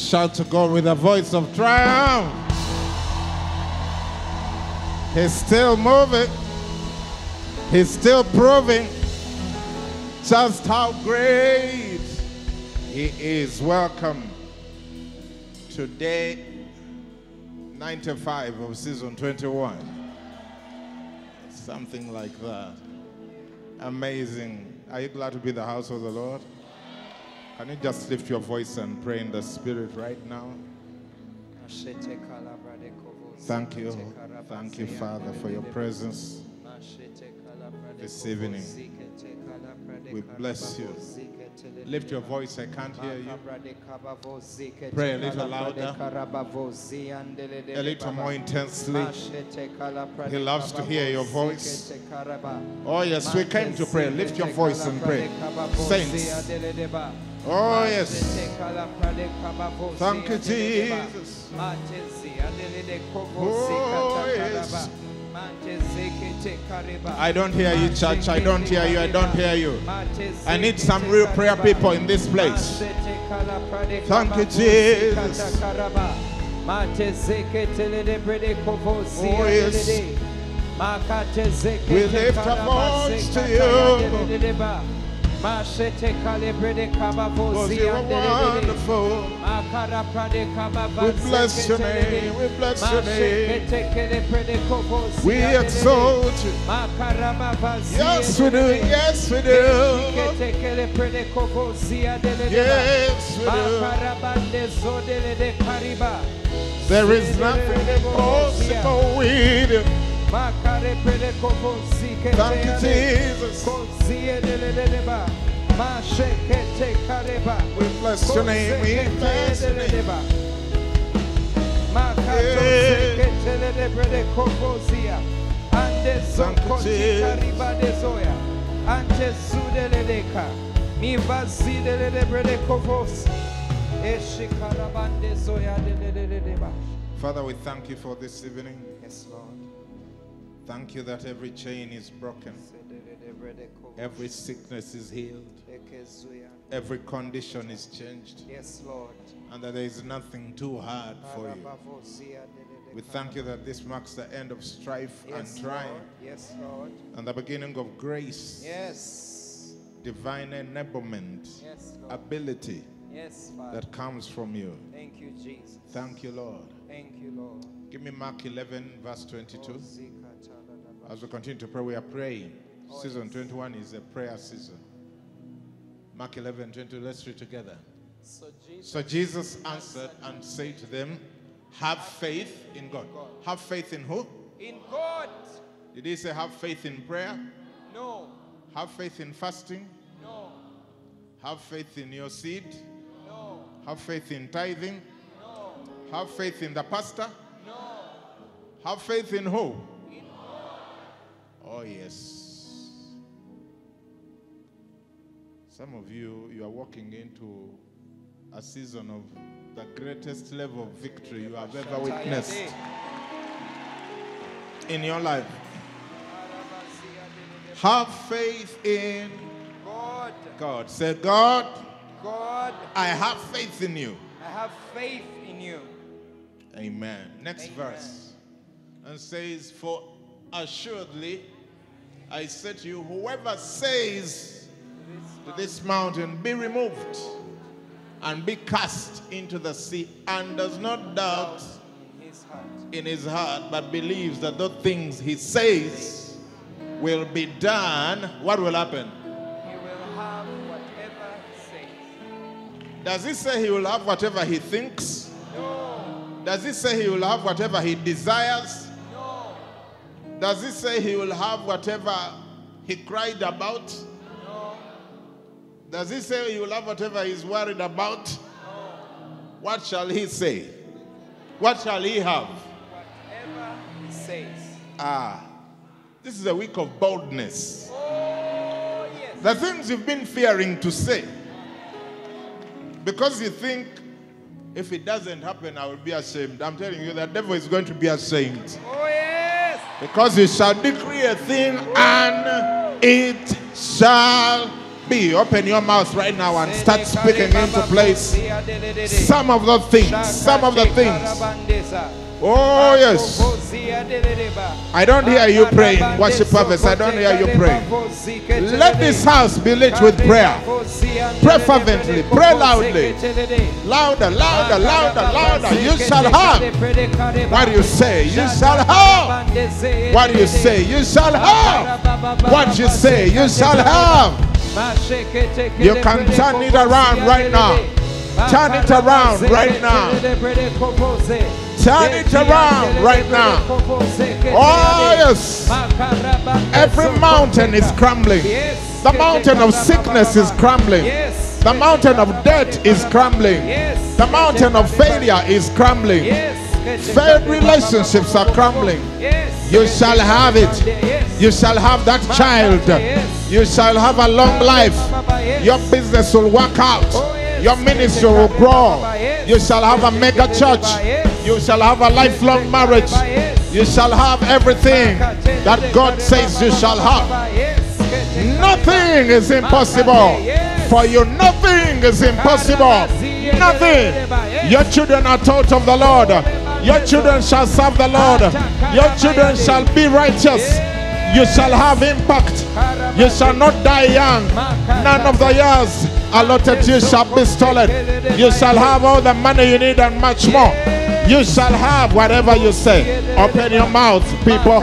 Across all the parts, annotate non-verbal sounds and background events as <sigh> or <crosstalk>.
Shout to God with a voice of triumph. He's still moving. He's still proving just how great He is. Welcome to day 95 of season 21. Something like that. Amazing. Are you glad to be the house of the Lord? Can you just lift your voice and pray in the Spirit right now? Thank you. Thank you, Father, for your presence this evening. We bless you. Lift your voice. I can't hear you. Pray a little louder, a little more intensely. He loves to hear your voice. Oh, yes, we came to pray. Lift your voice and pray. Saints. Oh, yes. Thank you, Jesus. Oh, yes. I don't hear you, church. I don't hear you. I don't hear you. I need some real prayer people in this place. Thank you, Jesus. Oh, yes. We lift our voice to you. You are wonderful. We bless your name. We bless your name. We exalt you. Yes, we do. Yes, we do. Yes, we do. There is nothing impossible with you. Thank you, Jesus. We bless your name. We bless your name. Father, we thank you for this evening. Yes, Lord. Thank you that every chain is broken, every sickness is healed, every condition is changed, Yes, Lord. and that there is nothing too hard for you. We thank you that this marks the end of strife Yes, and trial Lord. Yes, Lord. and the beginning of grace, Yes. divine enablement, Yes, Lord. ability Yes, Father. that comes from you. Thank you, Jesus. Thank you, Lord. Thank you, Lord. Give me Mark 11, verse 22. As we continue to pray, we are praying. Oh, season 21 is a prayer season. Mark 11, 22. Let's read together. So Jesus. So Jesus answered and said to them, Have faith in God. Have faith in who? In God. Did he say have faith in prayer? No. Have faith in fasting? No. Have faith in your seed? No. Have faith in tithing? No. Have faith in the pastor? No. Have faith in who? Oh, yes. Some of you, you are walking into a season of the greatest level of victory you have ever witnessed in your life. Have faith in God. God. Say, God, God. I have faith in you. I have faith in you. Amen. Next Amen. verse. And says, For assuredly I say to you, whoever says to this mountain, Be removed and be cast into the sea, and does not doubt In his heart. in his heart, but believes that those things he says will be done, what will happen? He will have whatever he says. Does he say he will have whatever he thinks? No. Does he say he will have whatever he desires? Does he say he will have whatever he cried about? No. Does he say he will have whatever he's worried about? No. What shall he say? What shall he have? Whatever he says. Ah, this is a week of boldness. Oh, yes. The things you've been fearing to say. Because you think if it doesn't happen, I will be ashamed. I'm telling you, the devil is going to be ashamed. Oh, yes. Because you shall decree a thing and it shall be. Open your mouth right now and start speaking into place some of the things. Some of the things. Oh, yes. I don't hear you praying. Worship purpose. I don't hear you praying. Let this house be lit with prayer. Pray fervently. Pray loudly. Louder, louder, louder, louder. You shall have. What you say? You shall have. What you say? You shall have. What you say? You shall have. You can turn it around right now. Turn it around right now. Turn it around right now. Oh, yes. Every mountain is crumbling. The mountain of sickness is crumbling. The mountain of death is crumbling. The mountain of failure is crumbling. Failed relationships are crumbling. You shall have it. You shall have that child. You shall have a long life. Your business will work out. Your ministry will grow. You shall have a mega church. You shall have a lifelong marriage. You shall have everything that God says you shall have. Nothing is impossible. For you, nothing is impossible. Nothing. Your children are taught of the Lord. Your children shall serve the Lord. Your children shall be righteous. You shall have impact. You shall not die young. None of the years allotted to you shall be stolen. You shall have all the money you need and much more. You shall have whatever you say. Open your mouth, people.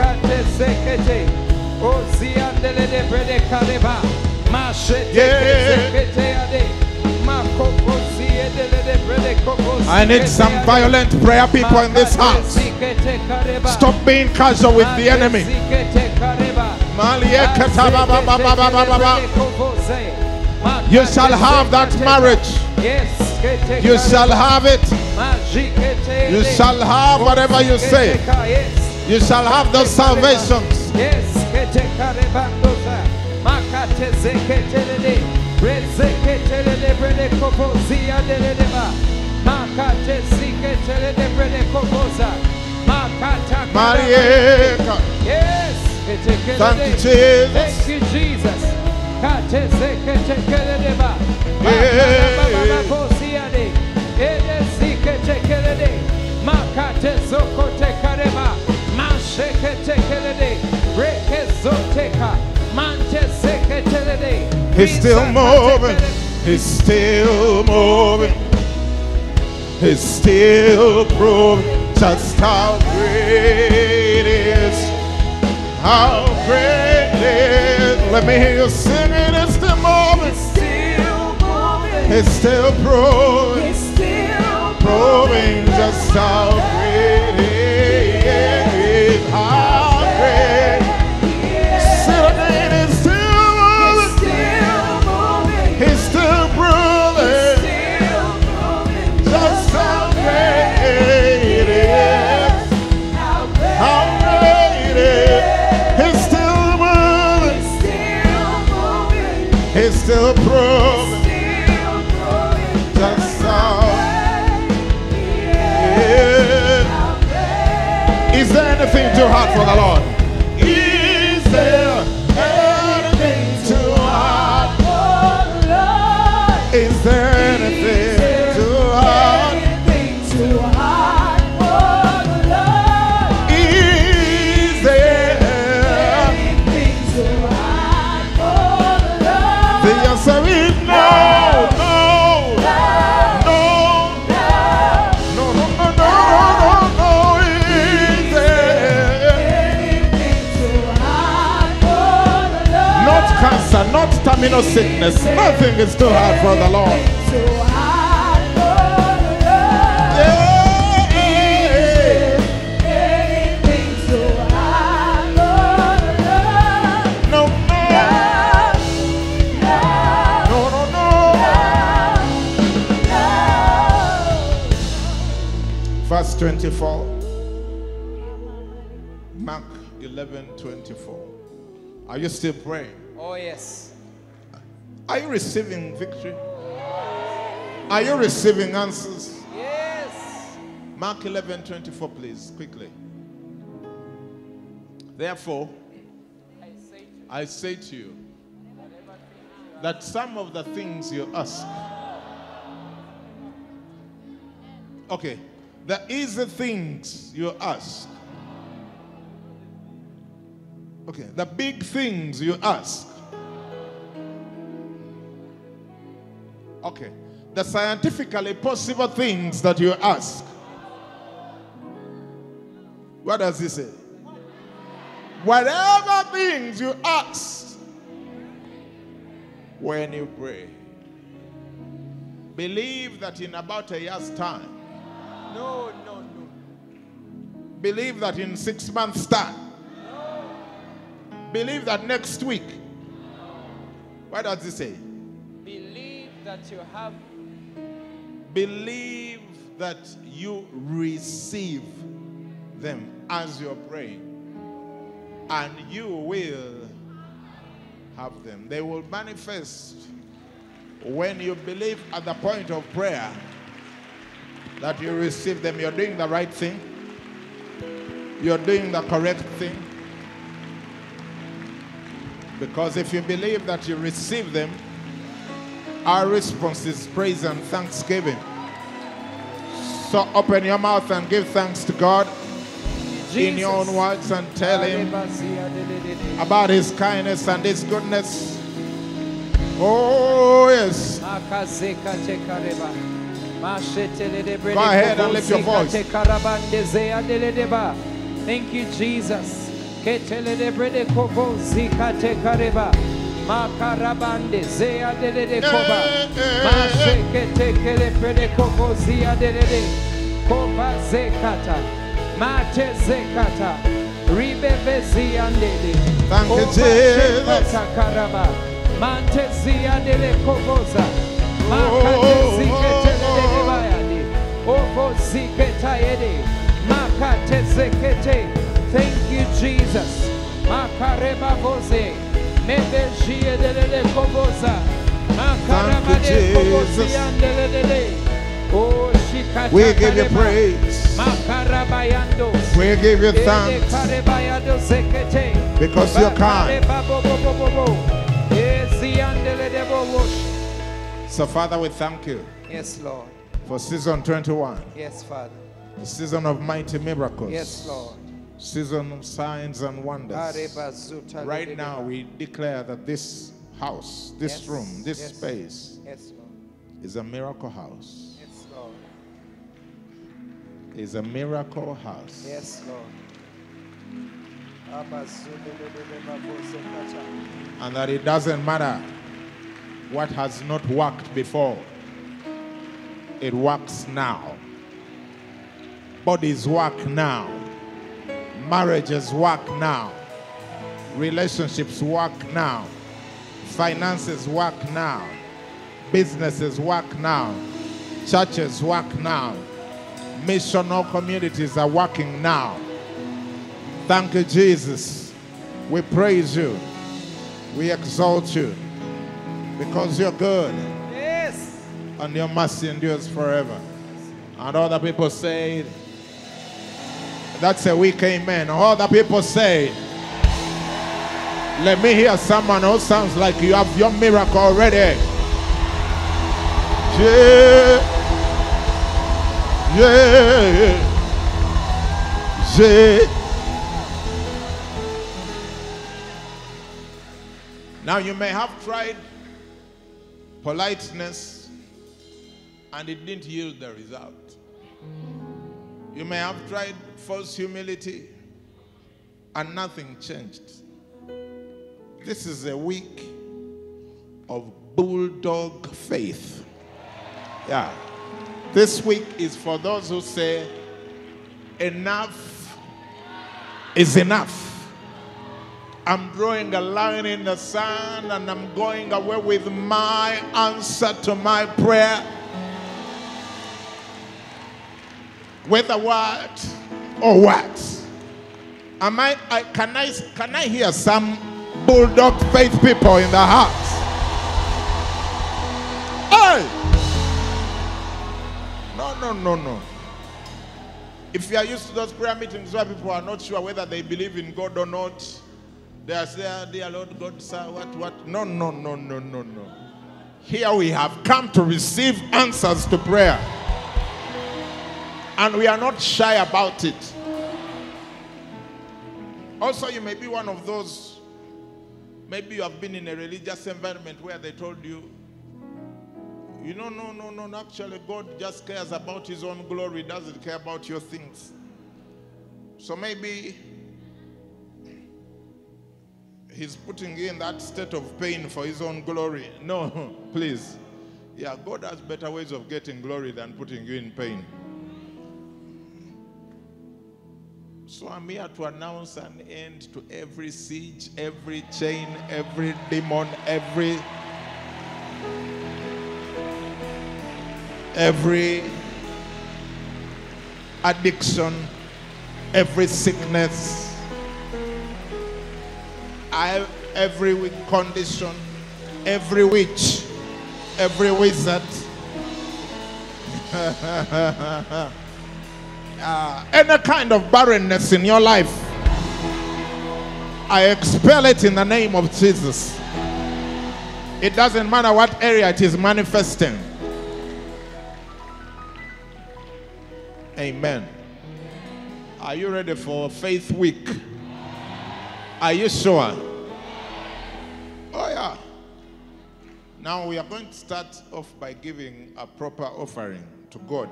I need some violent prayer people in this house. Stop being casual with the enemy. You shall have that marriage. You shall have it. You shall have whatever you say. You shall have those salvations. Marieka. Yes. Thank you, Jesus. Thank you, Jesus. He's still moving. He's still moving. He's still proving just how great is. How great he is. Let me hear you singing. It's still moving. He's still proving. Oh, angels shout. Too hot for the Lord. Not terminal sickness. Nothing is too hard for the Lord. No, no, no, no, no. Verse 24. Mark 11 24. Are you still praying? Yes. Are you receiving victory? Are you receiving answers? Yes. Mark 11 24, please, quickly. Therefore, I say to you, I say to you, that some of the things you ask, okay, the easy things you ask, okay, the big things you ask, okay, the scientifically possible things that you ask. What does he say? Whatever things you ask when you pray, believe that in about a year's time, No, no, no. believe that in six months' time, believe that next week. What does he say? That you have Believe that you receive them as you're praying, and you will have them. They will manifest when you believe at the point of prayer that you receive them. You're doing the right thing, you're doing the correct thing. Because if you believe that you receive them, our response is praise and thanksgiving. So open your mouth and give thanks to God in your own words and tell Him about His kindness and His goodness. Oh, yes. Go Go ahead and lift your voice. Thank you, Jesus. Ketelebrede kobo zika te kareba. Makarabande zea delede eh, koba. Eh, eh, Masheke te kelebrede kobo zia delede. Koba zekata. Mate zekata. Ribebe ziandele. Thank you, Jesus. karaba. Mante ziandele koboza. Makate oh, oh, ziketelede oh, bayade. Ovo ziketayede. Makate zekete. Thank you, Jesus. Makareba voze. Mebe jielele koboza. Makaraba Thank you, de kobozi Jesus. andelele. Oh, shikata We give you praise. Makarabayando. We give you thanks because you're kind. So, Father, we thank you Yes, Lord. for season 21, Yes, Father. the season of mighty miracles, Yes, Lord. Season of signs and wonders. Right now, we declare that this house, this Yes, room, this yes. space Yes, is a miracle house. Yes, Lord. Is a miracle house. Yes, Lord. And that it doesn't matter what has not worked before, it works now. Bodies work now. Marriages work now. Relationships work now. Finances work now. Businesses work now. Churches work now. Missional communities are working now. Thank you, Jesus. We praise you. We exalt you because you're good Yes. and your mercy endures forever. And other people say, That's a weak amen. All the people say, Let me hear someone who sounds like you have your miracle already. Yeah. Yeah. Yeah. Now you may have tried politeness and it didn't yield the result. You may have tried false humility and nothing changed. This is a week of bulldog faith. Yeah. This week is for those who say, enough is enough. I'm drawing a line in the sand and I'm going away with my answer to my prayer. With a what or what? Am I, I can I can I hear some bulldog faith people in the house? Hey! No, no, no, no. If you are used to those prayer meetings where people are not sure whether they believe in God or not, They are there, ah, dear Lord God, sir, what, what? No, no, no, no, no, no. Here we have come to receive answers to prayer. And we are not shy about it. Also, you may be one of those, maybe you have been in a religious environment where they told you, you know, no, no, no, no, actually, God just cares about His own glory, doesn't care about your things. So maybe He's putting you in that state of pain for His own glory. No, <laughs> please. Yeah, God has better ways of getting glory than putting you in pain. So I'm here to announce an end to every siege, every chain, every demon, every every addiction, every sickness, every weak condition, every witch, every wizard. <laughs> uh, any kind of barrenness in your life, I expel it in the name of Jesus. It doesn't matter what area it is manifesting. Amen. Are you ready for Faith Week? Are you sure? Oh, yeah. Now we are going to start off by giving a proper offering to God.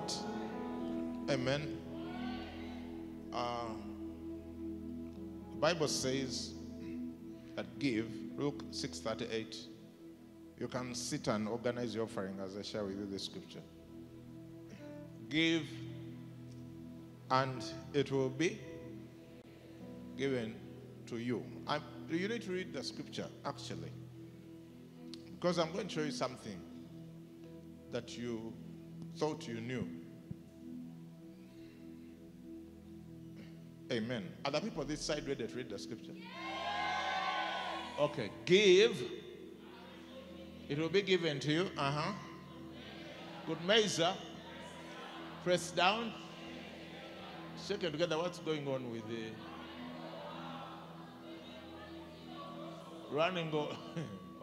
Amen. Bible says that give, Luke 6:38. You can sit and organize your offering as I share with you the scripture. Give, and it will be given to you. I, you need to read the scripture actually, because I'm going to show you something that you thought you knew. Amen. The people this side ready to read the scripture? Okay. Give. It will be given to you. Uh huh. Good measure. Press down. Shake it together. What's going on with the running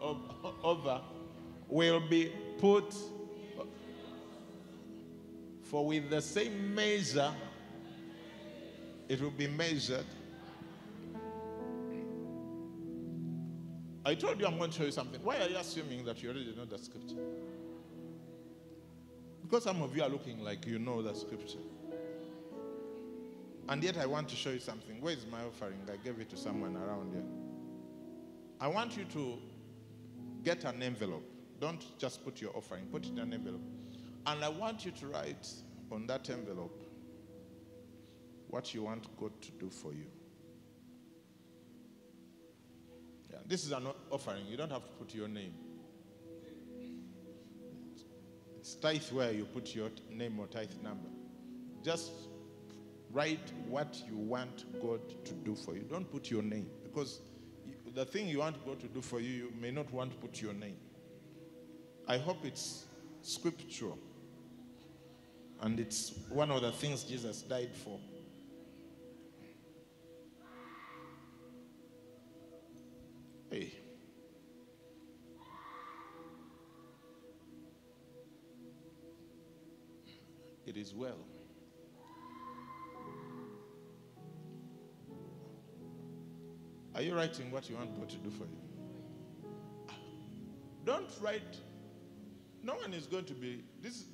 <laughs> over? Will be put. For with the same measure it will be measured. I told you I'm going to show you something. Why are you assuming that you already know the scripture? Because some of you are looking like you know the scripture. And yet I want to show you something. Where is my offering? I gave it to someone around here. I want you to get an envelope. Don't just put your offering, put it in an envelope. And I want you to write on that envelope what you want God to do for you. Yeah, this is an offering. You don't have to put your name. It's tithe where you put your name or tithe number. Just write what you want God to do for you. Don't put your name because the thing you want God to do for you, you may not want to put your name. I hope it's scriptural. And it's one of the things Jesus died for. Hey. It is well. Are you writing what you want God to do for you? Ah. Don't write. No one is going to be. This,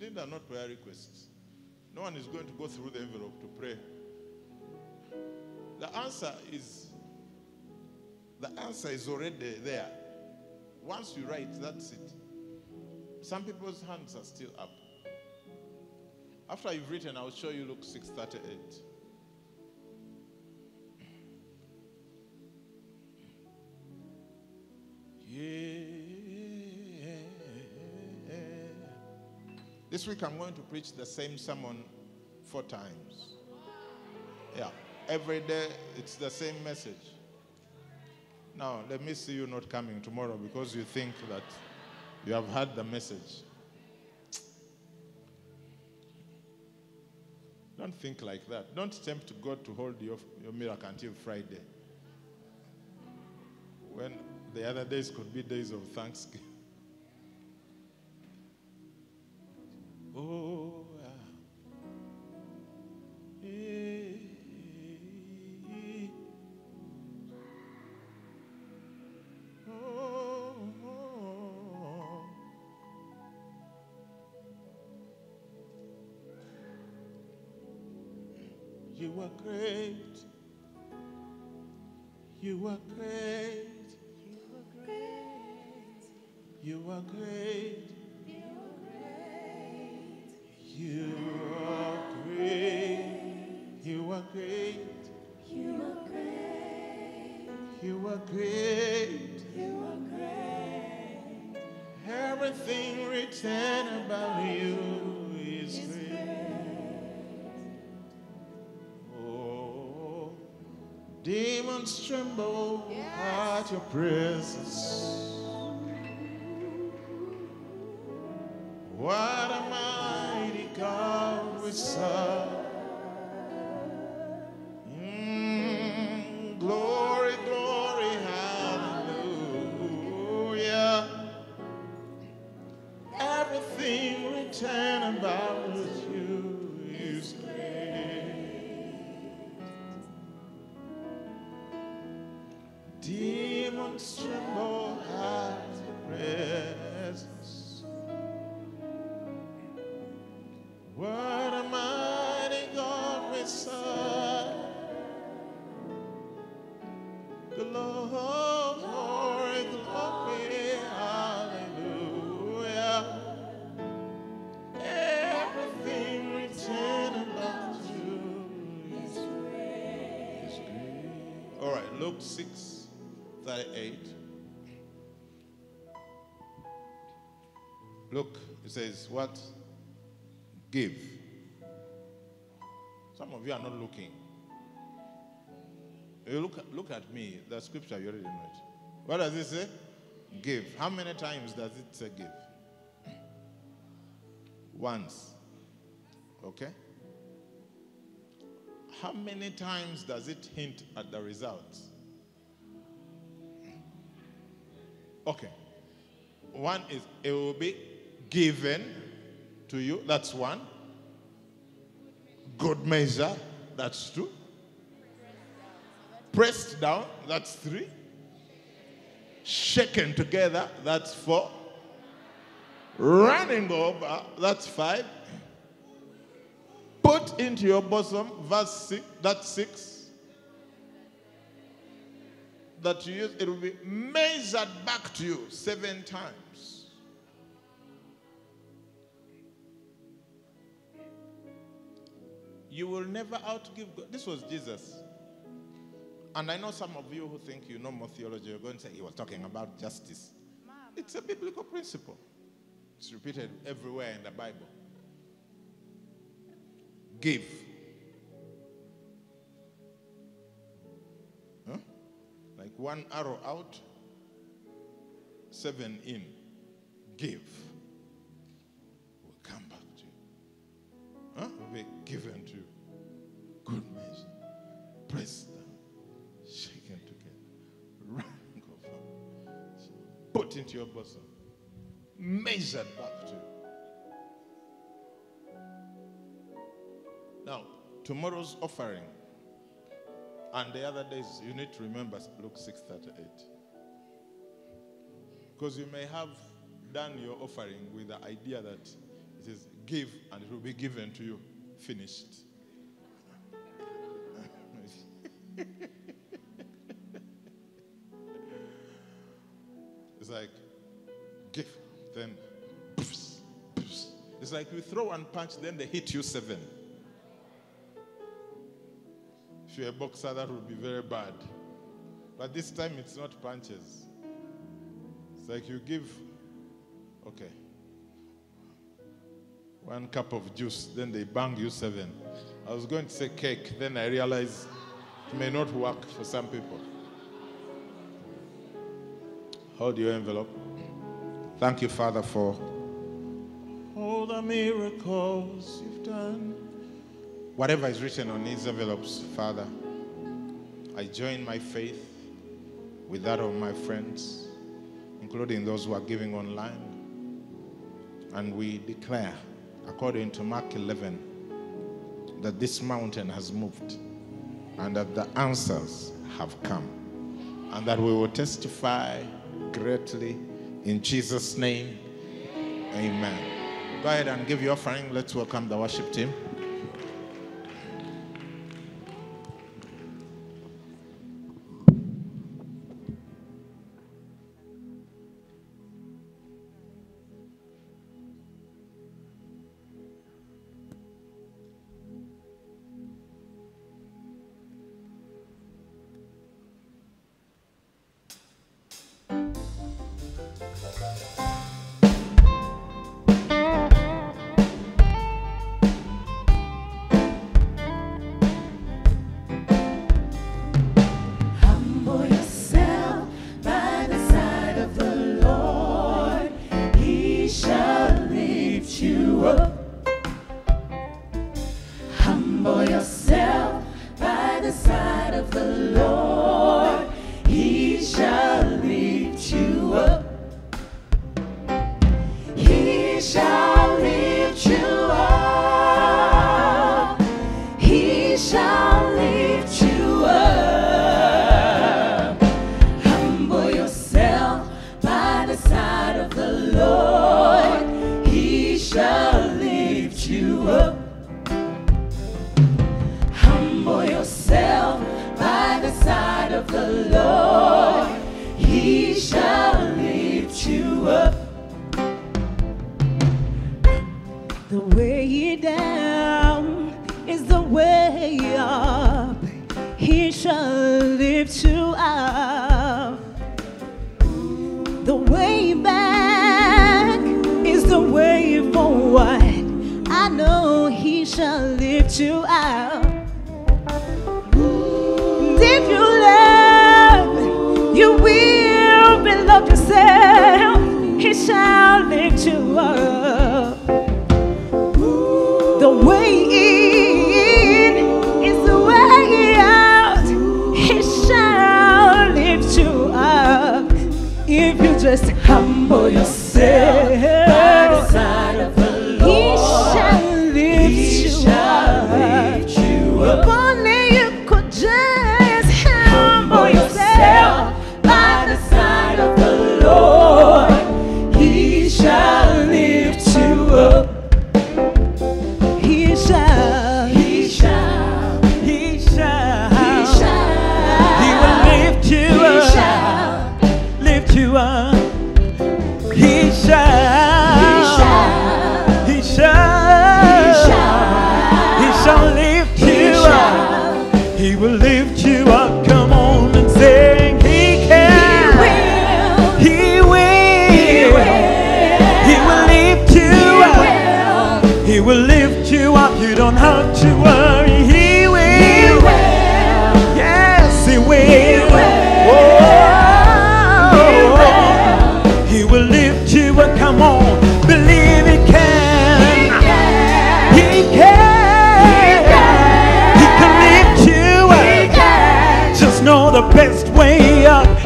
these are not prayer requests. No one is going to go through the envelope to pray. The answer is the answer is already there. Once you write, that's it. Some people's hands are still up. After you've written, I'll show you Luke 638. Yeah. This week I'm going to preach the same sermon four times. Yeah. Every day it's the same message. Now, let me see you not coming tomorrow because you think that you have heard the message. Don't think like that. Don't tempt God to hold your, your miracle until Friday. When the other days could be days of thanksgiving. <laughs> Oh, says, What? Give. Some of you are not looking. You look, look at me, the scripture, you already know it. What does it say? Give. How many times does it say give? <clears throat> Once. Okay? How many times does it hint at the results? <clears throat> Okay. One is it will be given to you. That's one. Good measure. That's two. Pressed down. That's three. Shaken together. That's four. Running over. That's five. Put into your bosom. Verse six. That's six. That you use. It will be measured back to you seven times. You will never outgive God. This was Jesus. And I know some of you who think you know more theology, you're going to say he was talking about justice. It's a biblical principle. It's repeated everywhere in the Bible. Give. Huh? Like one arrow out, seven in. Give. Will come back to you. Huh? Will be given to you. Good measure. Press down. Shaken together. Running over. Put into your bosom. Measured back to you. Now, tomorrow's offering and the other days, you need to remember Luke 6:38. Because you may have done your offering with the idea that it is give and it will be given to you. Finished. It's like give, then. It's like you throw one punch, then they hit you seven. If you're a boxer, that would be very bad. But this time it's not punches. It's like you give, okay, one cup of juice, then they bang you seven. I was going to say cake, then I realized may not work for some people. Hold your envelope. Thank you, Father, for all the miracles you've done. Whatever is written on these envelopes, Father, I join my faith with that of my friends, including those who are giving online. And we declare, according to Mark 11, that this mountain has moved and that the answers have come, and that we will testify greatly in Jesus' name. Amen. Go ahead and give your offering. Let's welcome the worship team. you out? If you love, you will be loved yourself. He shall lift you up. The way in is the way out. He shall lift you up. If you just humble yourself.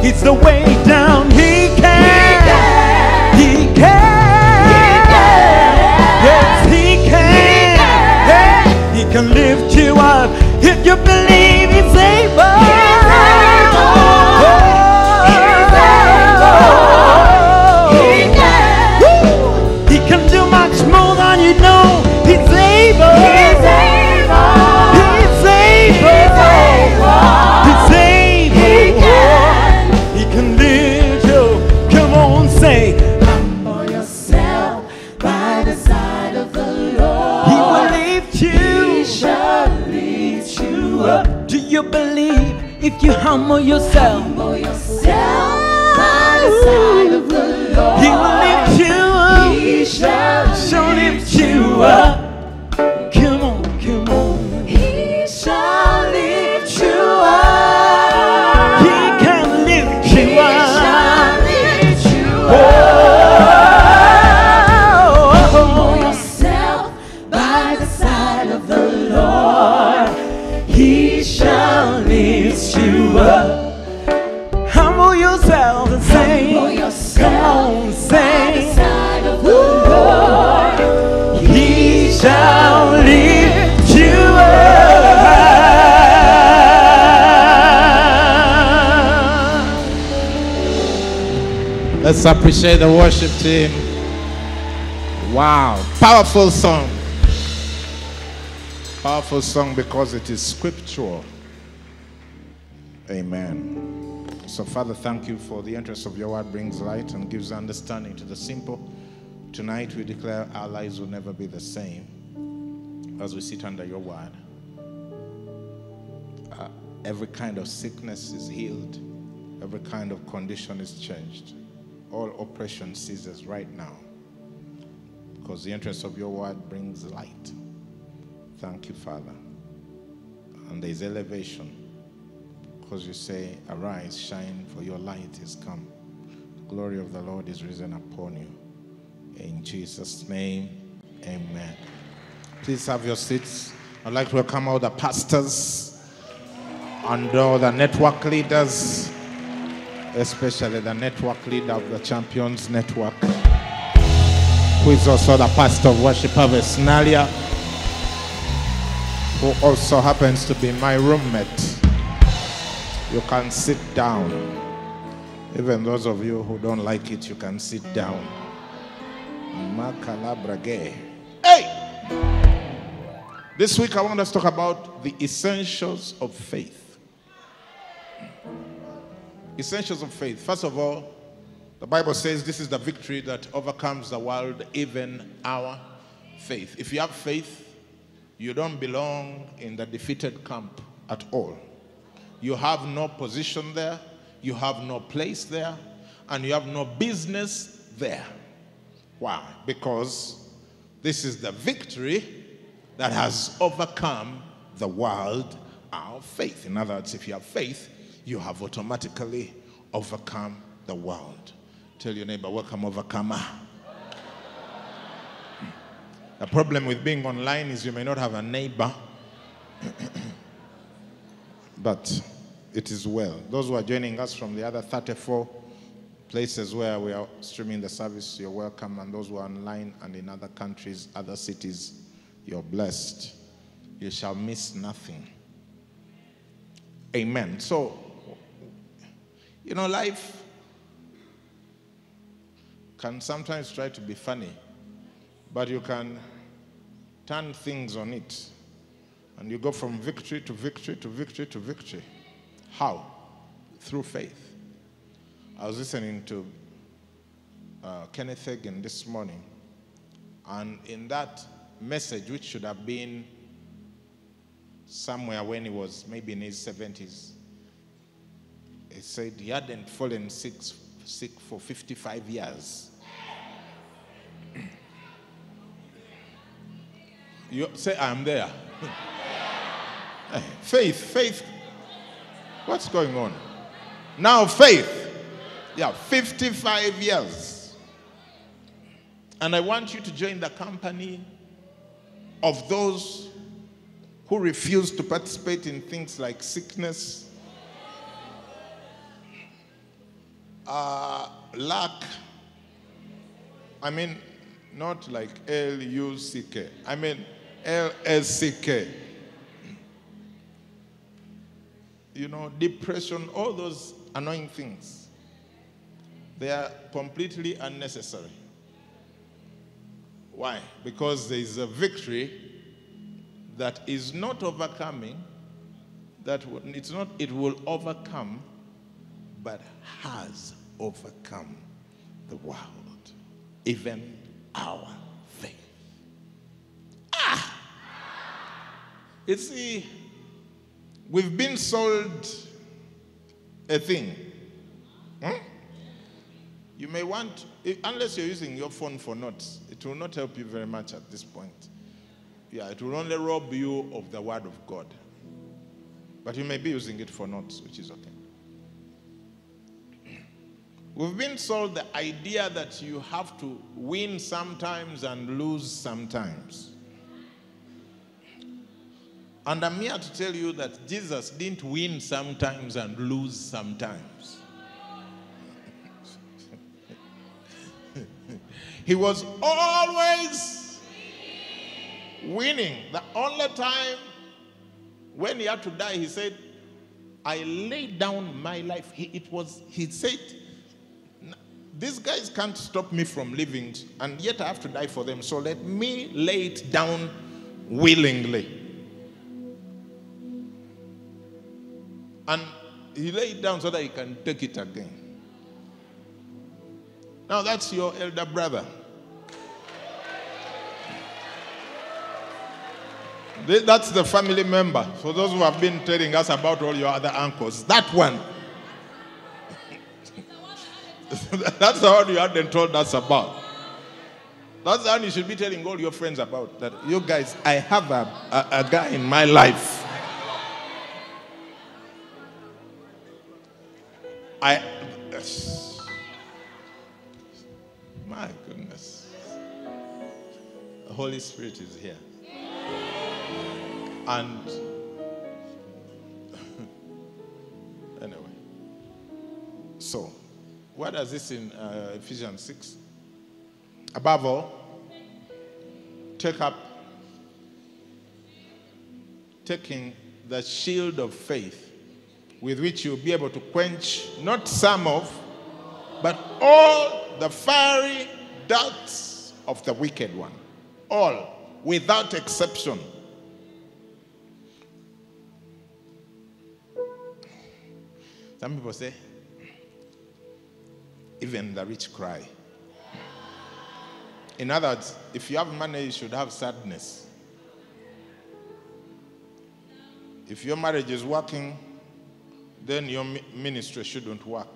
It's the way down yourself. Let's appreciate the worship team. Wow. Powerful song. Powerful song because it is scriptural. Amen. So, Father, thank you for the interest of your word brings light and gives understanding to the simple. Tonight we declare our lives will never be the same as we sit under your word. Uh, every kind of sickness is healed, every kind of condition is changed. All oppression ceases right now because the interest of your word brings light. Thank you, Father. And there's elevation because you say, Arise, shine, for your light is come. The glory of the Lord is risen upon you. In Jesus' name, amen. Please have your seats. I'd like to welcome all the pastors and all the network leaders, especially the network leader of the Champions Network, who is also the pastor of worship who also happens to be my roommate. You can sit down. Even those of you who don't like it, you can sit down. Hey! This week I want us to talk about the essentials of faith. Essentials of faith. First of all, the Bible says this is the victory that overcomes the world, even our faith. If you have faith, you don't belong in the defeated camp at all. You have no position there, you have no place there, and you have no business there. Why? Because this is the victory that has overcome the world, our faith. In other words, if you have faith, you have automatically overcome the world. Tell your neighbor, welcome, overcomer. Hmm. The problem with being online is you may not have a neighbor, <clears throat> but it is well. Those who are joining us from the other 34 places where we are streaming the service, you're welcome. And those who are online and in other countries, other cities, you're blessed. You shall miss nothing. Amen. So, you know, life can sometimes try to be funny, but you can turn things on it. And you go from victory to victory to victory to victory. How? Through faith. I was listening to uh, Kenneth Hagin this morning, and in that message, which should have been somewhere when he was maybe in his 70s, he said he hadn't fallen sick, sick for 55 years. You say, I'm there. <laughs> faith, faith. What's going on? Now, faith. Yeah, 55 years. And I want you to join the company of those who refuse to participate in things like sickness, uh, lack. I mean, not like L U C K. I mean, L S C K. You know, depression, all those annoying things. They are completely unnecessary. Why? Because there is a victory that is not overcoming, that it's not, it will overcome, but has overcome the world, even our faith. Ah! You see, we've been sold a thing. Hmm? You may want, unless you're using your phone for notes, it will not help you very much at this point. Yeah, it will only rob you of the word of God. But you may be using it for notes, which is okay. We've been sold the idea that you have to win sometimes and lose sometimes. And I'm here to tell you that Jesus didn't win sometimes and lose sometimes. <laughs> he was always winning. The only time when he had to die, he said, I laid down my life. He, it was, he said, these guys can't stop me from living, and yet I have to die for them. So let me lay it down willingly. And he laid it down so that he can take it again. Now that's your elder brother. That's the family member. For those who have been telling us about all your other uncles, that one. <laughs> That's the one you hadn't told us about. That's the one you should be telling all your friends about. That you guys, I have a, a, a guy in my life. I. yes. My goodness. The Holy Spirit is here. And <laughs> anyway, so what does this in uh, Ephesians 6? Above all, take up taking the shield of faith with which you'll be able to quench not some of, but all the fiery darts of the wicked one. All, without exception. Some people say, even the rich cry. In other words, if you have money, you should have sadness. If your marriage is working, then your ministry shouldn't work.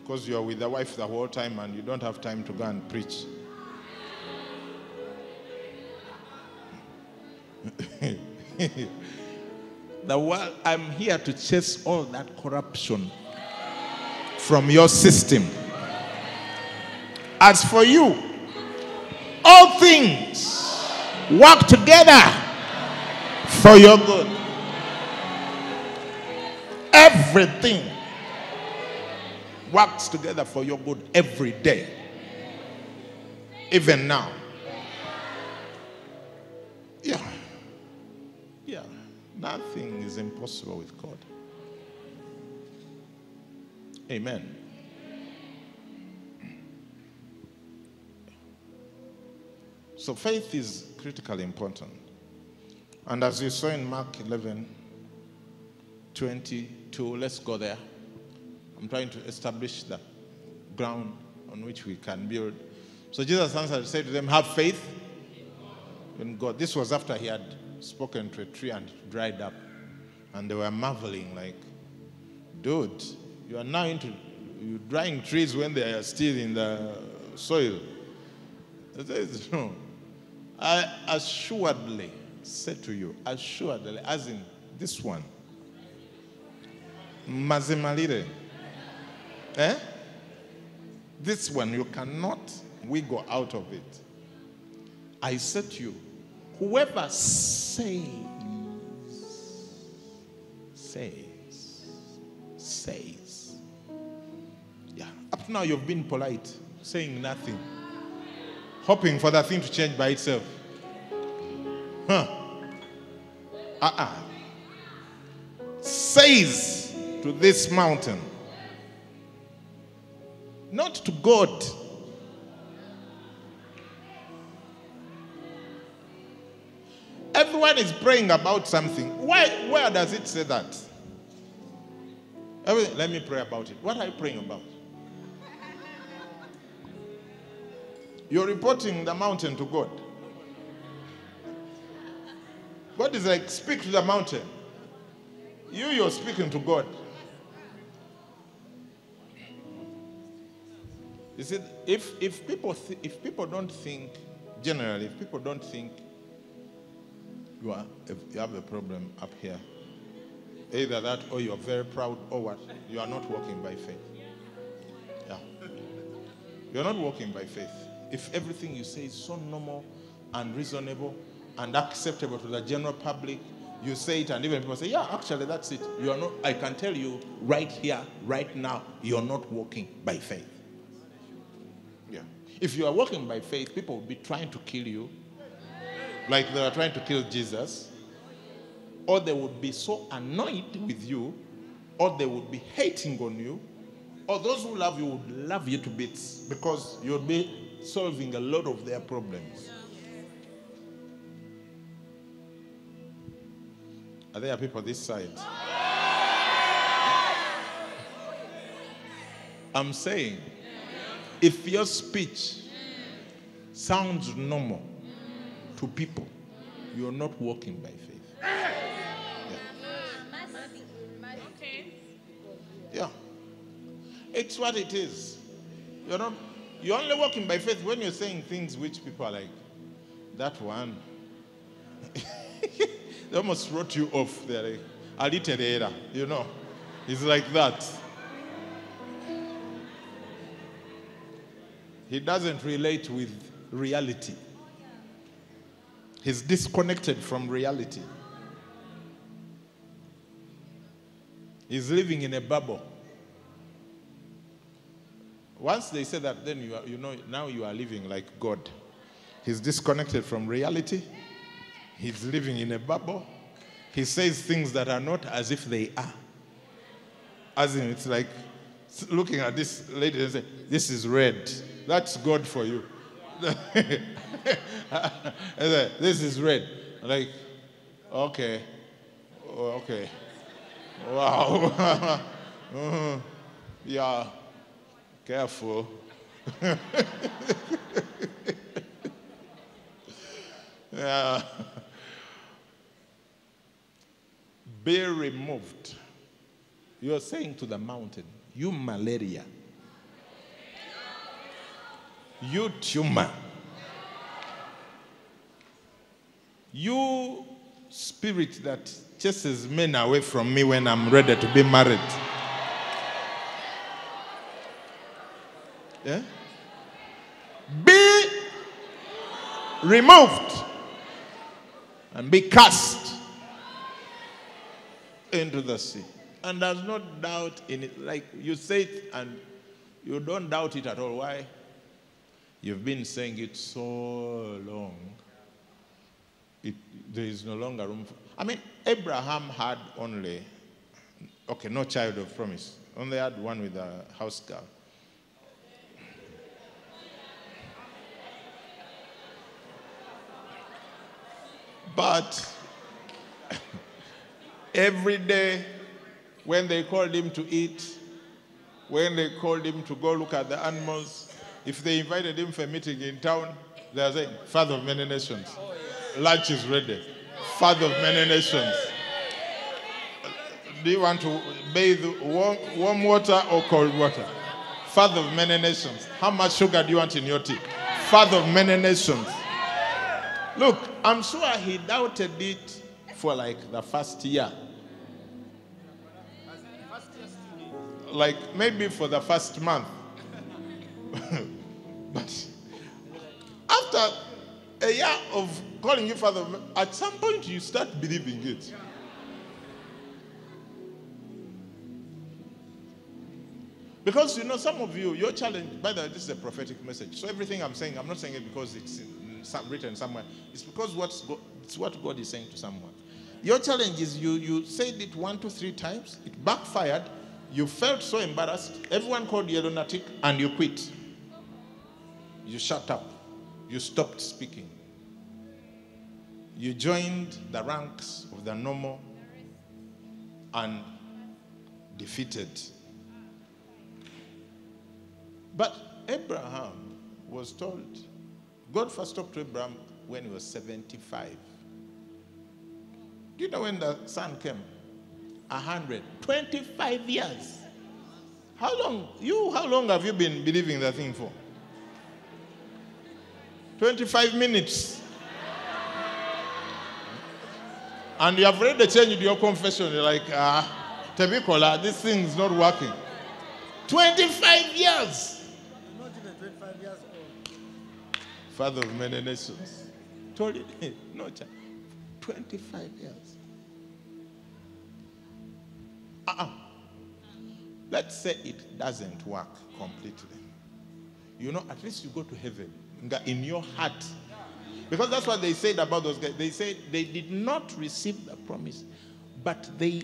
Because you're with the wife the whole time and you don't have time to go and preach. <laughs> the world, I'm here to chase all that corruption from your system. As for you, all things work together for your good. Everything works together for your good every day, even now. Yeah. Yeah. Nothing is impossible with God. Amen. So faith is critically important. And as you saw in Mark 11, 22, let's go there. I'm trying to establish the ground on which we can build. So Jesus answered and said to them, Have faith in God. This was after he had spoken to a tree and dried up. And they were marveling, like, dude, you are now into you drying trees when they are still in the soil. No. I assuredly say to you, assuredly, as in this one, Mazimalire. Eh? This one, you cannot wiggle out of it. I said to you, whoever says, says, says. Now you've been polite, saying nothing, hoping for that thing to change by itself. Huh? Uh uh Says to this mountain, not to God. Everyone is praying about something. Why, where does it say that? Let me pray about it. What are you praying about? You're reporting the mountain to God. God is like, speak to the mountain. You, you're speaking to God. You see, if, if, people th- if people don't think, generally, if people don't think you, are, you have a problem up here, either that or you're very proud or what, you are not walking by faith. Yeah. You're not walking by faith. If everything you say is so normal and reasonable and acceptable to the general public, you say it and even people say, yeah, actually that's it. You are not, I can tell you right here, right now, you're not walking by faith. Yeah. If you are walking by faith, people will be trying to kill you, like they were trying to kill Jesus, or they would be so annoyed with you, or they would be hating on you, Or those who love you would love you to bits because you'll be solving a lot of their problems. Are there people this side? I'm saying, if your speech sounds normal to people, you're not walking by faith. Yeah. It's what it is. You're not you're only walking by faith when you're saying things which people are like, that one. <laughs> they almost wrote you off. They're like, eh? aliterera, you know. It's like that. He doesn't relate with reality. He's disconnected from reality. He's living in a bubble. Once they say that, then you, are, you know, now you are living like God. He's disconnected from reality. He's living in a bubble. He says things that are not as if they are. As in, it's like looking at this lady and say, This is red. That's God for you. <laughs> this is red. Like, okay. Oh, okay. Wow. uh, <laughs> yeah. Careful. <laughs> yeah. Be removed. You're saying to the mountain, you malaria, you tumor, you spirit that chases men away from me when I'm ready to be married. Yeah? Be removed and be cast into the sea. And there's no doubt in it. Like you say it and you don't doubt it at all. Why? You've been saying it so long. It, there is no longer room for. I mean, Abraham had only, okay, no child of promise. Only had one with a house girl. But every day when they called him to eat, when they called him to go look at the animals, if they invited him for a meeting in town, they are saying, Father of many nations. Lunch is ready. Father of many nations. Do you want to bathe warm, warm water or cold water? Father of many nations. How much sugar do you want in your tea? Father of many nations. Look, I'm sure he doubted it for like the first year. Like maybe for the first month. <laughs> but after a year of calling you father, at some point you start believing it. Because you know, some of you, your challenge, by the way, this is a prophetic message. So everything I'm saying, I'm not saying it because it's some, written somewhere. It's because what's God, it's what God is saying to someone. Your challenge is you, you said it one, two, three times, it backfired, you felt so embarrassed, everyone called you a lunatic, and you quit. You shut up. You stopped speaking. You joined the ranks of the normal and defeated. But Abraham was told, God first talked to Abraham when he was 75. Do you know when the son came? A hundred. 25 years. How long? You, how long have you been believing that thing for? 25 minutes. And you have already changed your confession. You're like, ah, Tebikola, this thing is not working. 25 years. Father of many nations. Told it, no child. 25 years. Uh-uh. Let's say it doesn't work completely. You know, at least you go to heaven in your heart. Because that's what they said about those guys. They said they did not receive the promise, but they,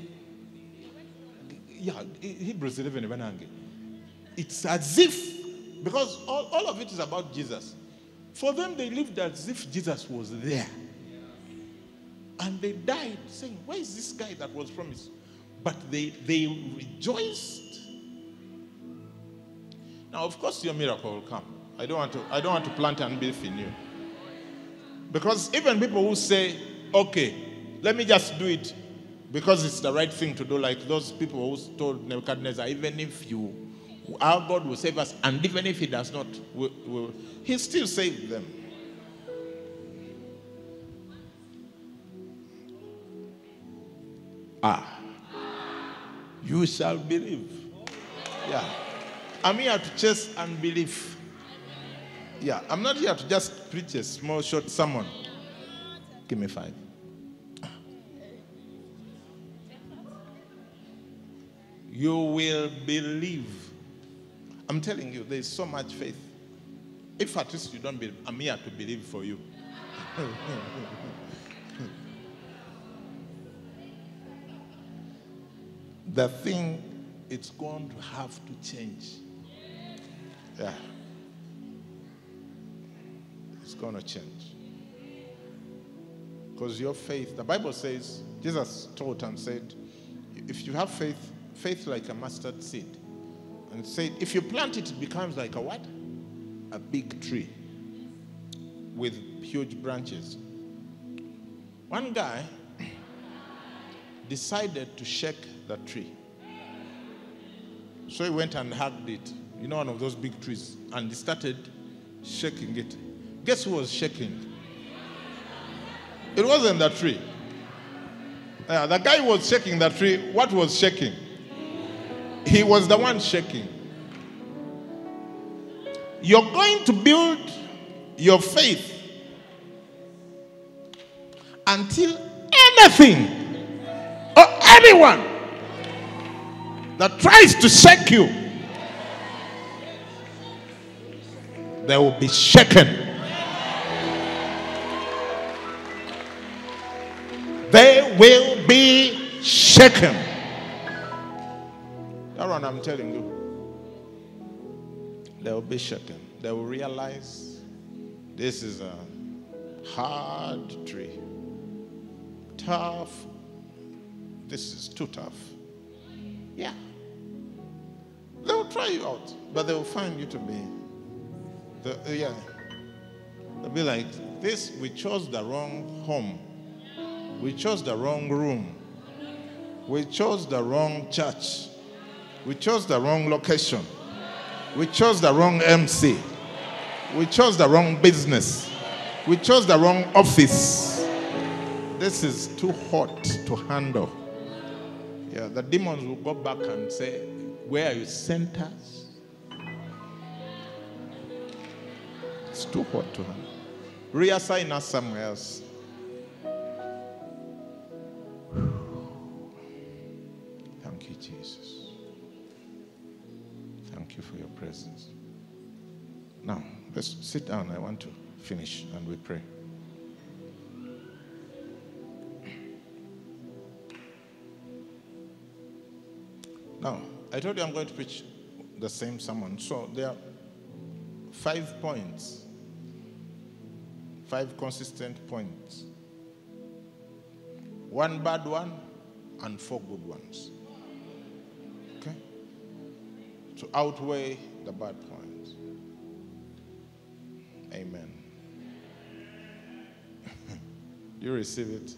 yeah, Hebrews 11, it's as if, because all, all of it is about Jesus. For them, they lived as if Jesus was there. And they died saying, Where is this guy that was promised? But they, they rejoiced. Now, of course, your miracle will come. I don't want to, I don't want to plant unbelief in you. Because even people who say, okay, let me just do it because it's the right thing to do, like those people who told Nebuchadnezzar, even if you, our God will save us, and even if He does not, we, we, He still saved them. Ah, you shall believe. Yeah. I'm here to chase unbelief. Yeah, I'm not here to just preach a small, short sermon. Give me five. You will believe. I'm telling you, there's so much faith. If at least you don't believe, I'm here to believe for you. <laughs> the thing, it's going to have to change. Yeah. It's going to change. Because your faith, the Bible says, Jesus taught and said, if you have faith, faith like a mustard seed. And said, if you plant it, it becomes like a what? A big tree with huge branches. One guy decided to shake the tree. So he went and hugged it, you know, one of those big trees, and he started shaking it. Guess who was shaking? It wasn't the tree. Yeah, the guy was shaking the tree. What was shaking? He was the one shaking. You're going to build your faith until anything or anyone that tries to shake you, they will be shaken. They will be shaken. I'm telling you. They will be shaken. They will realize this is a hard tree. Tough. This is too tough. Yeah. They will try you out, but they will find you to be. The, uh, yeah. They'll be like, this, we chose the wrong home. We chose the wrong room. We chose the wrong church. We chose the wrong location. We chose the wrong MC. We chose the wrong business. We chose the wrong office. This is too hot to handle. Yeah, the demons will go back and say, Where are you sent us? It's too hot to handle. Reassign us somewhere else. You for your presence. Now, let's sit down. I want to finish and we pray. Now, I told you I'm going to preach the same sermon. So there are five points, five consistent points. One bad one and four good ones. To outweigh the bad points. Amen. <laughs> you receive it?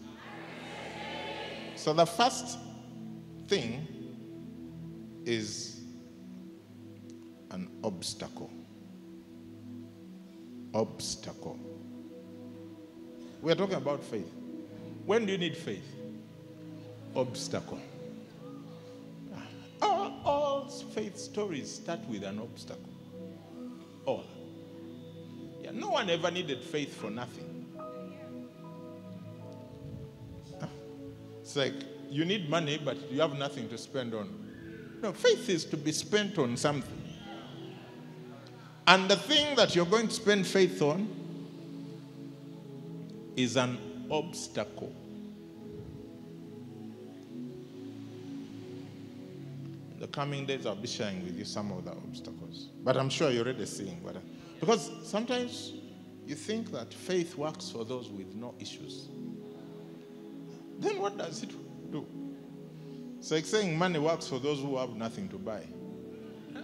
So the first thing is an obstacle. Obstacle. We are talking about faith. When do you need faith? Obstacle. All faith stories start with an obstacle. All. Yeah, no one ever needed faith for nothing. Ah, it's like you need money, but you have nothing to spend on. No, faith is to be spent on something. And the thing that you're going to spend faith on is an obstacle. Coming days, I'll be sharing with you some of the obstacles. But I'm sure you're already seeing what. I, because sometimes you think that faith works for those with no issues. Then what does it do? It's like saying money works for those who have nothing to buy. <laughs>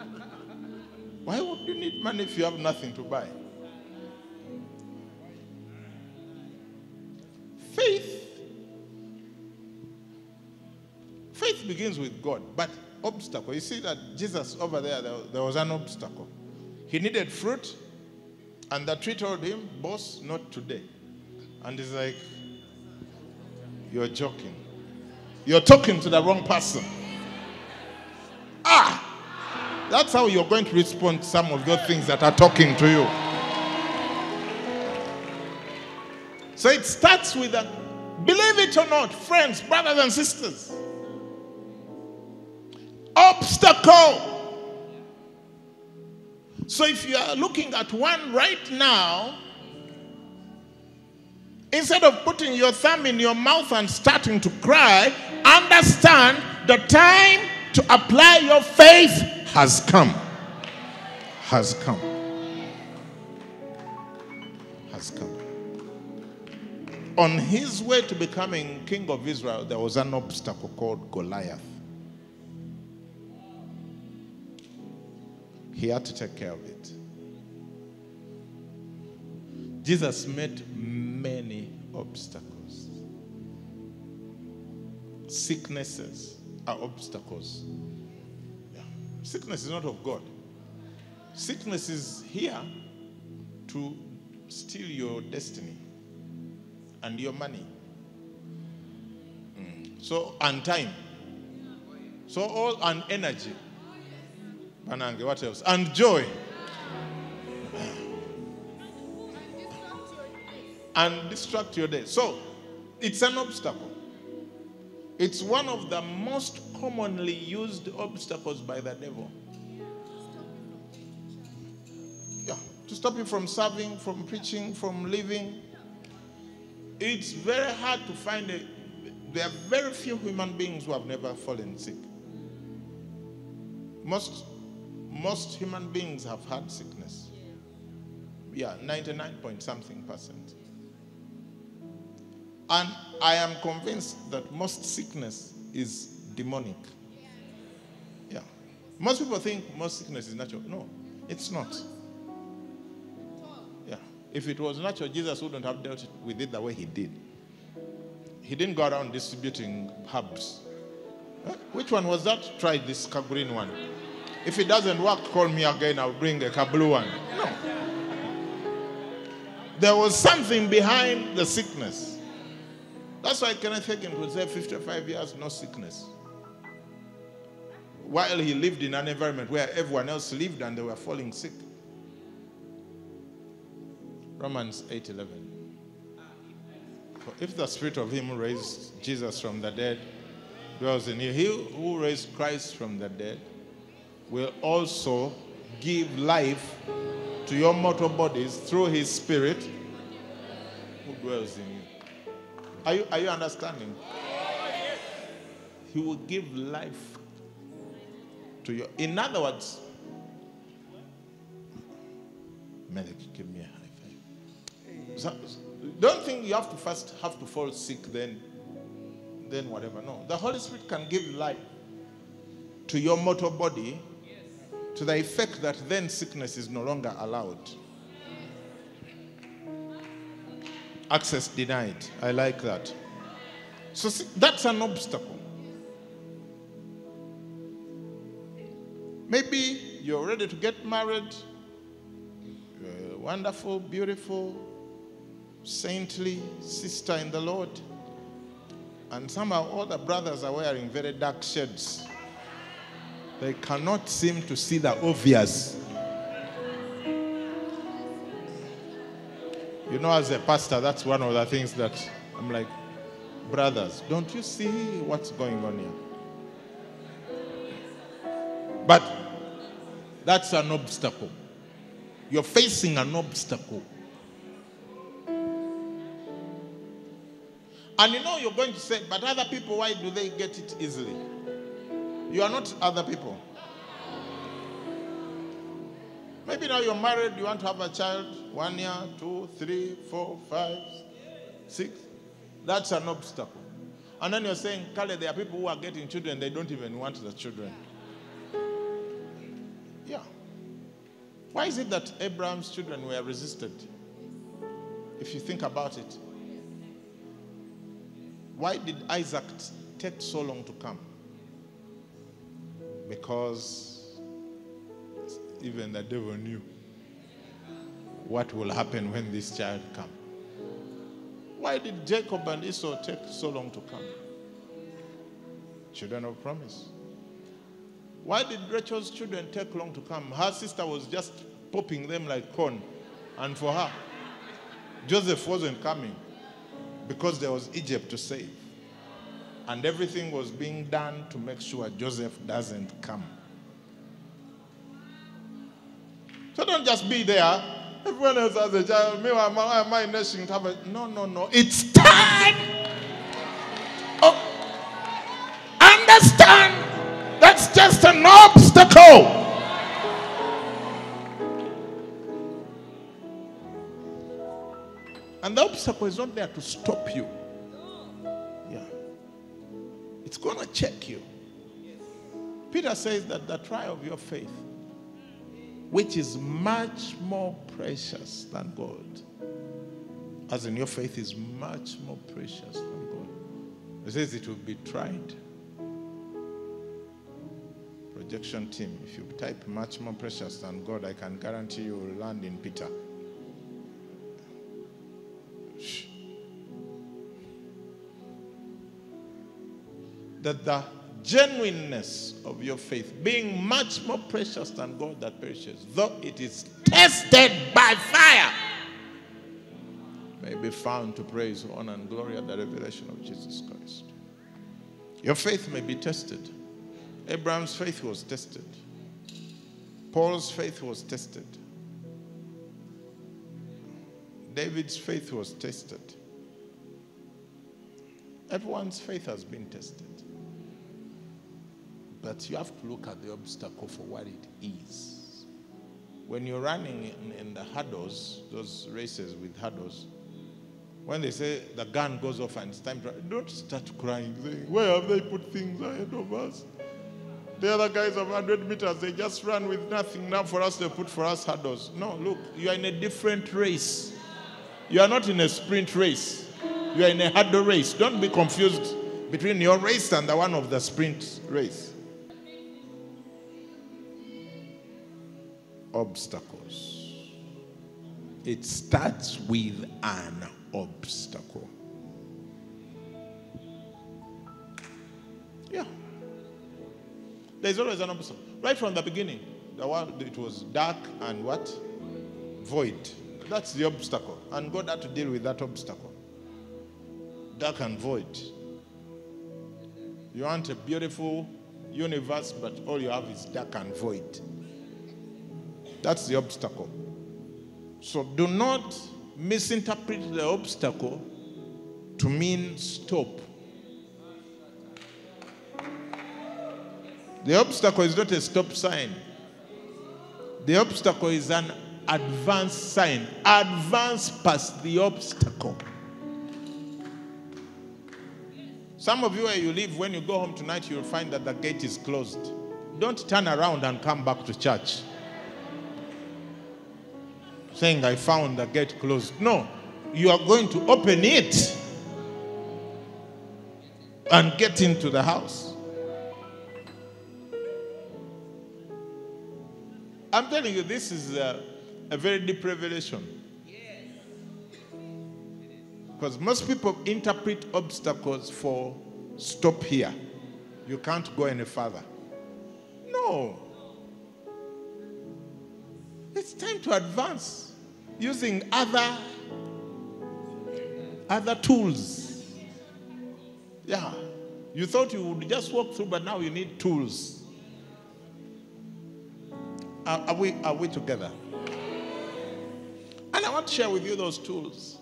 Why would you need money if you have nothing to buy? Faith. Faith begins with God, but obstacle. You see that Jesus over there, there, there was an obstacle. He needed fruit, and the tree told him, Boss, not today. And he's like, You're joking. You're talking to the wrong person. Ah! That's how you're going to respond to some of those things that are talking to you. So it starts with a believe it or not, friends, brothers, and sisters. Obstacle. So if you are looking at one right now, instead of putting your thumb in your mouth and starting to cry, understand the time to apply your faith has come. Has come. Has come. On his way to becoming king of Israel, there was an obstacle called Goliath. He had to take care of it. Jesus met many obstacles. Sicknesses are obstacles. Yeah. Sickness is not of God. Sickness is here to steal your destiny and your money. Mm. So, and time. So, all and energy. Banange, what else? And joy. And distract your day. So, it's an obstacle. It's one of the most commonly used obstacles by the devil. Yeah, to stop you from serving, from preaching, from living. It's very hard to find a. There are very few human beings who have never fallen sick. Most most human beings have had sickness. Yeah, 99 point something percent. And I am convinced that most sickness is demonic. Yeah. Most people think most sickness is natural. No, it's not. Yeah. If it was natural, Jesus wouldn't have dealt with it the way he did. He didn't go around distributing herbs. Which one was that? Try this green one. If it doesn't work, call me again. I'll bring a blue one. No. There was something behind the sickness. That's why Kenneth Hagin would say 55 years, no sickness. While he lived in an environment where everyone else lived and they were falling sick. Romans 8:11. For if the spirit of him who raised Jesus from the dead dwells in you, he who raised Christ from the dead will also give life to your mortal bodies through his spirit who dwells in you. Are you, are you understanding? He will give life to you. In other words, give me a high five. So, don't think you have to first have to fall sick, then, then whatever. No, the Holy Spirit can give life to your mortal body to the effect that then sickness is no longer allowed. Access denied. I like that. So that's an obstacle. Maybe you're ready to get married. You're a wonderful, beautiful, saintly sister in the Lord. And somehow all the brothers are wearing very dark shades. They cannot seem to see the obvious. You know, as a pastor, that's one of the things that I'm like, brothers, don't you see what's going on here? But that's an obstacle. You're facing an obstacle. And you know, you're going to say, but other people, why do they get it easily? You are not other people. Maybe now you're married, you want to have a child, one year, two, three, four, five, six. That's an obstacle. And then you're saying, Kale, there are people who are getting children, they don't even want the children. Yeah. Why is it that Abraham's children were resisted? If you think about it. Why did Isaac take so long to come? Because even the devil knew what will happen when this child comes. Why did Jacob and Esau take so long to come? Children of promise. Why did Rachel's children take long to come? Her sister was just popping them like corn. And for her, Joseph wasn't coming because there was Egypt to save. And everything was being done to make sure Joseph doesn't come. So don't just be there. Everyone else has a child. Me, I, am have a... No, no, no. It's time. Oh, understand. That's just an obstacle. And the obstacle is not there to stop you. It's going to check you. Peter says that the trial of your faith, which is much more precious than gold, as in your faith is much more precious than gold. It says it will be tried. Projection team, if you type much more precious than God, I can guarantee you will land in Peter. That the genuineness of your faith, being much more precious than gold that perishes, though it is tested by fire, may be found to praise, honor, and glory at the revelation of Jesus Christ. Your faith may be tested. Abraham's faith was tested. Paul's faith was tested. David's faith was tested. Everyone's faith has been tested. But you have to look at the obstacle for what it is. When you're running in, in the hurdles, those races with hurdles, when they say the gun goes off and it's time to run, don't start crying, saying, Where have they put things ahead of us? The other guys of 100 meters, they just run with nothing. Now for us, they put for us hurdles. No, look, you are in a different race. You are not in a sprint race. You are in a hurdle race. Don't be confused between your race and the one of the sprint race. Obstacles. It starts with an obstacle. Yeah. There's always an obstacle. Right from the beginning, the world it was dark and what? Void. That's the obstacle. And God had to deal with that obstacle. Dark and void. You want a beautiful universe, but all you have is dark and void. That's the obstacle. So do not misinterpret the obstacle to mean stop. The obstacle is not a stop sign. The obstacle is an advance sign. Advance past the obstacle. Some of you, where you live, when you go home tonight, you'll find that the gate is closed. Don't turn around and come back to church saying, I found the gate closed. No, you are going to open it and get into the house. I'm telling you, this is a, a very deep revelation. Because most people interpret obstacles for stop here. You can't go any further. No. It's time to advance using other other tools. Yeah. You thought you would just walk through, but now you need tools. Are, are we, are we together? And I want to share with you those tools.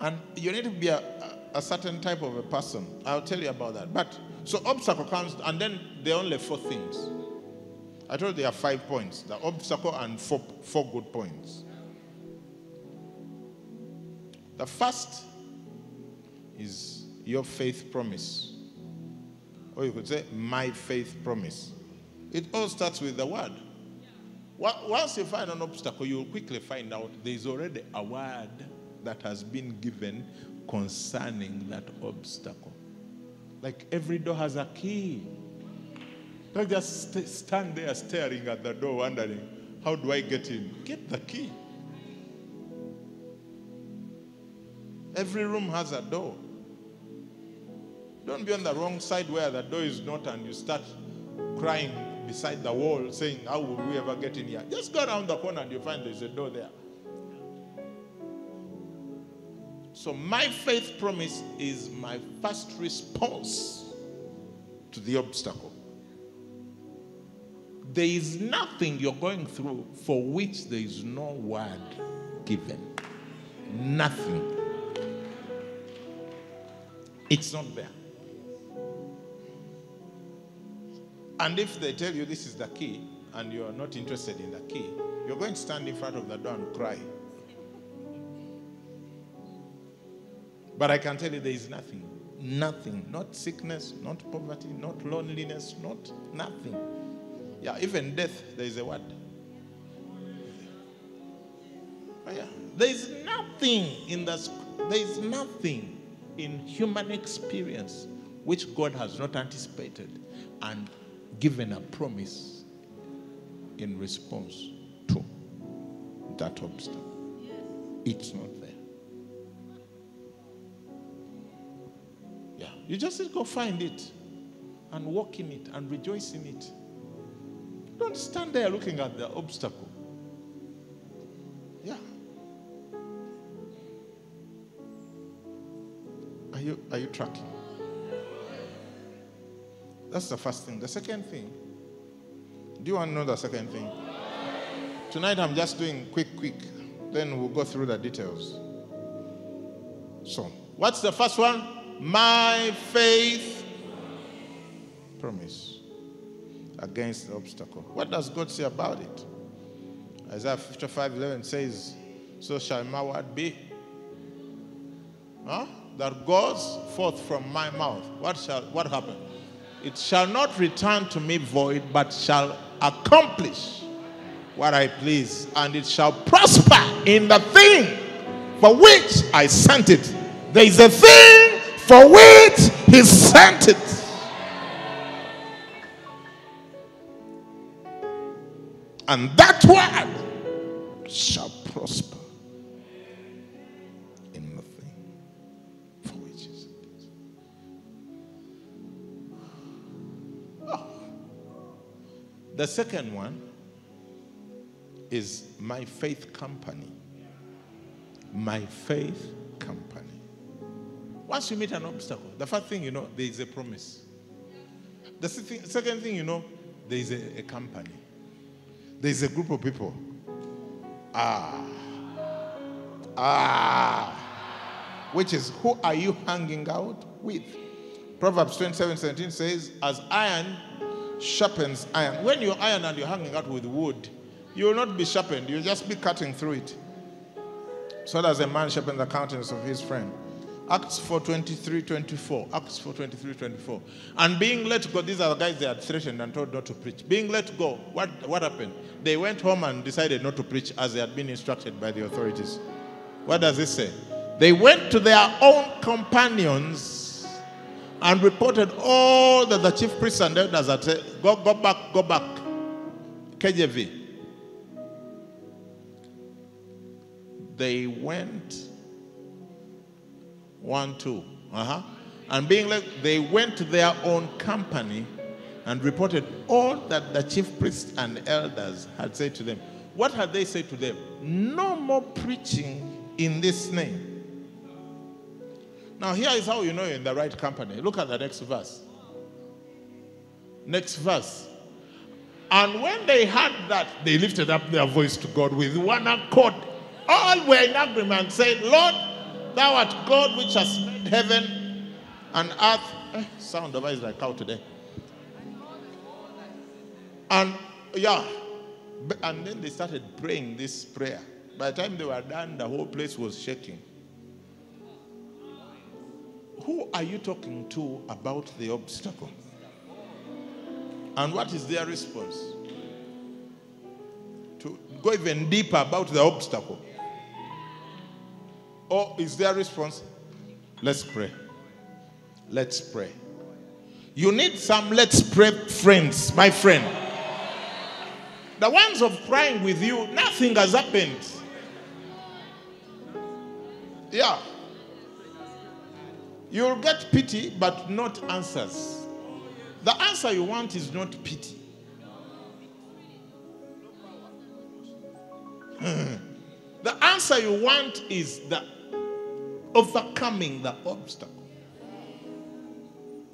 And you need to be a, a certain type of a person. I'll tell you about that. But So obstacle comes, and then there are only four things. I told you there are five points. The obstacle and four, four good points. The first is your faith promise. Or you could say, my faith promise. It all starts with the word. Once you find an obstacle, you'll quickly find out there's already a word that has been given concerning that obstacle. Like every door has a key. Don't just st- stand there staring at the door, wondering, how do I get in? Get the key. Every room has a door. Don't be on the wrong side where the door is not and you start crying beside the wall saying, How will we ever get in here? Just go around the corner and you find there's a door there. So, my faith promise is my first response to the obstacle. There is nothing you're going through for which there is no word given. Nothing. It's not there. And if they tell you this is the key and you're not interested in the key, you're going to stand in front of the door and cry. But I can tell you there is nothing. Nothing. Not sickness, not poverty, not loneliness, not nothing. Yeah, even death, there is a word. Oh, yeah. There is nothing in the there is nothing in human experience which God has not anticipated and given a promise in response to that obstacle. It's not there. Yeah, you just go find it and walk in it and rejoice in it. Don't stand there looking at the obstacle. Yeah. Are you, are you tracking? That's the first thing. The second thing, do you want to know the second thing? Tonight I'm just doing quick, quick. Then we'll go through the details. So, what's the first one? My faith promise against the obstacle. What does God say about it? Isaiah 55 11 says, So shall my word be. Huh? That goes forth from my mouth. What shall what happen? It shall not return to me void, but shall accomplish what I please, and it shall prosper in the thing for which I sent it. There is a thing for which he sent it. And that word shall prosper in the thing for which it. Oh. The second one is my faith company. My faith company. Once you meet an obstacle, the first thing you know, there is a promise. The second thing you know, there is a, a company. There is a group of people. Ah. Ah. Which is, who are you hanging out with? Proverbs 27 17 says, As iron sharpens iron. When you're iron and you're hanging out with wood, you will not be sharpened, you'll just be cutting through it. So does a man sharpen the countenance of his friend. Acts 4 23 24. Acts 4 23 24. And being let go, these are the guys they had threatened and told not to preach. Being let go, what, what happened? They went home and decided not to preach as they had been instructed by the authorities. What does it say? They went to their own companions and reported all that the chief priests and elders had said. Go, go back, go back. KJV. They went one, two. Uh-huh. And being like, they went to their own company and reported all that the chief priests and elders had said to them. What had they said to them? No more preaching in this name. Now, here is how you know you're in the right company. Look at the next verse. Next verse. And when they heard that, they lifted up their voice to God with one accord. All were in agreement, saying, Lord, thou art God which has made heaven And earth, eh, sound of is like cow today. And yeah, and then they started praying this prayer. By the time they were done, the whole place was shaking. Who are you talking to about the obstacle? And what is their response? To go even deeper about the obstacle. Or is their response, let's pray? Let's pray. You need some let's pray friends, my friend. The ones of crying with you, nothing has happened. Yeah. You'll get pity, but not answers. The answer you want is not pity. Hmm. the answer you want is the overcoming the obstacle.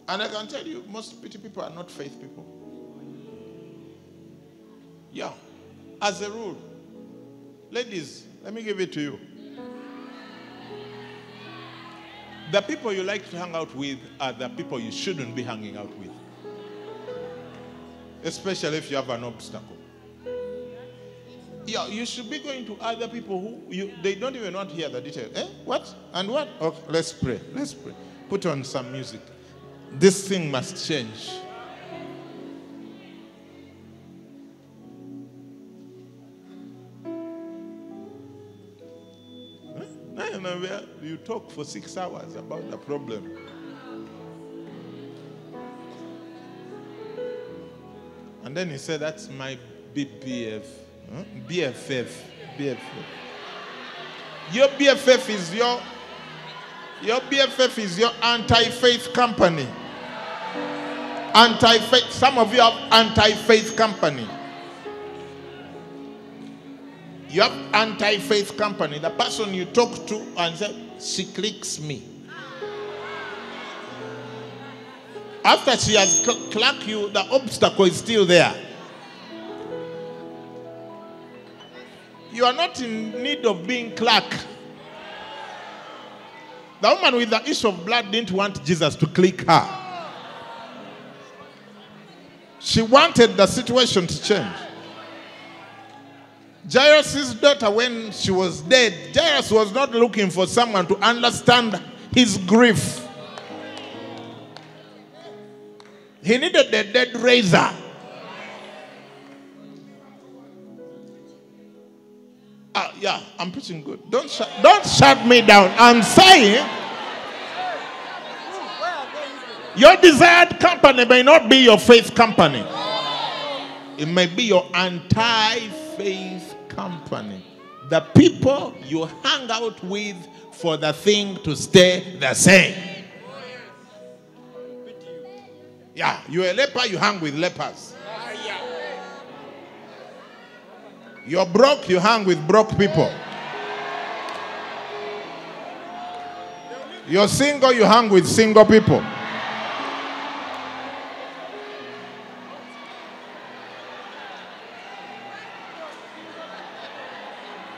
And I can tell you, most pity people are not faith people. Yeah. As a rule, ladies, let me give it to you. The people you like to hang out with are the people you shouldn't be hanging out with. Especially if you have an obstacle. Yeah, you should be going to other people who you they don't even want to hear the detail. Eh? What? And what? Okay, let's pray. Let's pray. Put on some music. This thing must change. Eh? Are- You talk for six hours about the problem. And then he said, That's my BBF. Hmm? Huh? BFF. BFF. Your BFF is your your BFF is your anti-faith company. Anti-faith. Some of you have anti-faith company. You have anti-faith company. The person you talk to and say, she clicks me. After she has cl- you, the obstacle is still there. You are not in need of being clerk. The woman with the issue of blood didn't want Jesus to click her. She wanted the situation to change. Jairus' daughter, when she was dead, Jairus was not looking for someone to understand his grief. He needed the dead raiser. Ah, yeah, I'm preaching good. Don't shut, don't shut me down. I'm saying your desired company may not be your faith company. It may be your anti-faith company. The people you hang out with for the thing to stay the same. Yeah, you're a leper, you hang with lepers. You're broke, you hang with broke people. You're single, you hang with single people.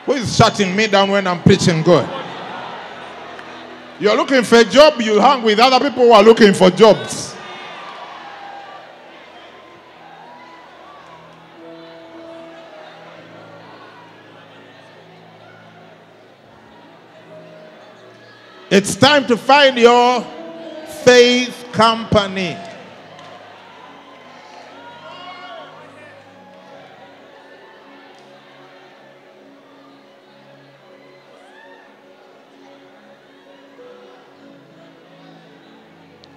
Who is shutting me down when I'm preaching good? You're looking for a job, you hang with other people who are looking for jobs. It's time to find your faith company.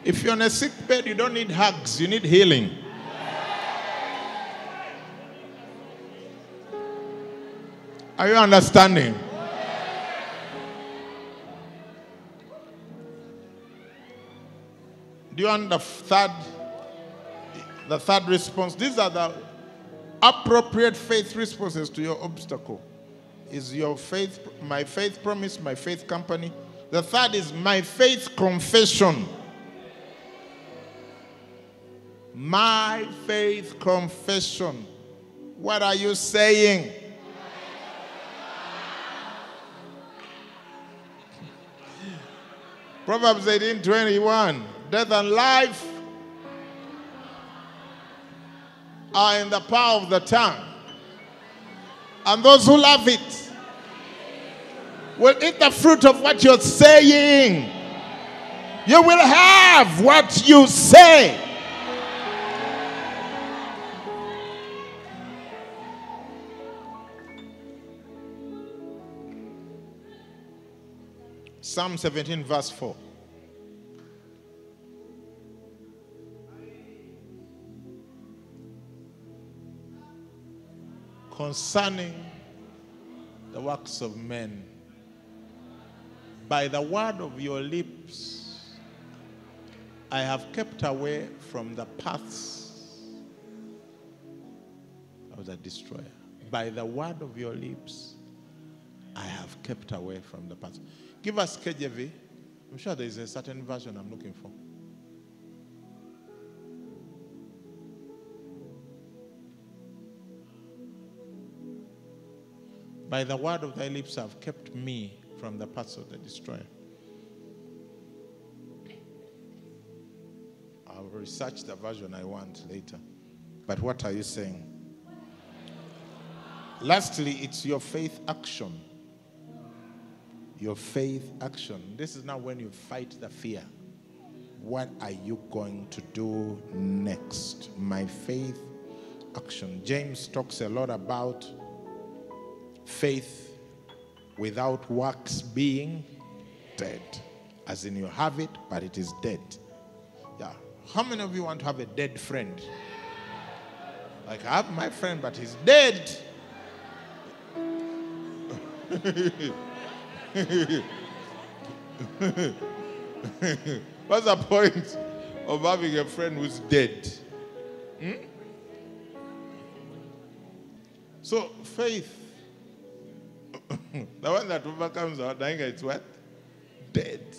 If you're on a sick bed, you don't need hugs, you need healing. Are you understanding? Do you want the third the third response? These are the appropriate faith responses to your obstacle. Is your faith my faith promise, my faith company? The third is my faith confession. My faith confession. What are you saying? Proverbs 18 21. Death and life are in the power of the tongue. And those who love it will eat the fruit of what you're saying. You will have what you say. Psalm 17, verse 4. Concerning the works of men, by the word of your lips, I have kept away from the paths of the destroyer. By the word of your lips, I have kept away from the paths. Give us KJV. I'm sure there is a certain version I'm looking for. By the word of thy lips have kept me from the paths of the destroyer. I'll research the version I want later. But what are you saying? Lastly, it's your faith action. Your faith action. This is now when you fight the fear. What are you going to do next? My faith action. James talks a lot about faith without works being dead. As in, you have it, but it is dead. Yeah. How many of you want to have a dead friend? Like, I have my friend, but he's dead. <laughs> What's the point of having a friend who's dead? Hmm? So, faith, <laughs> the one that overcomes our dying, it's what? Dead.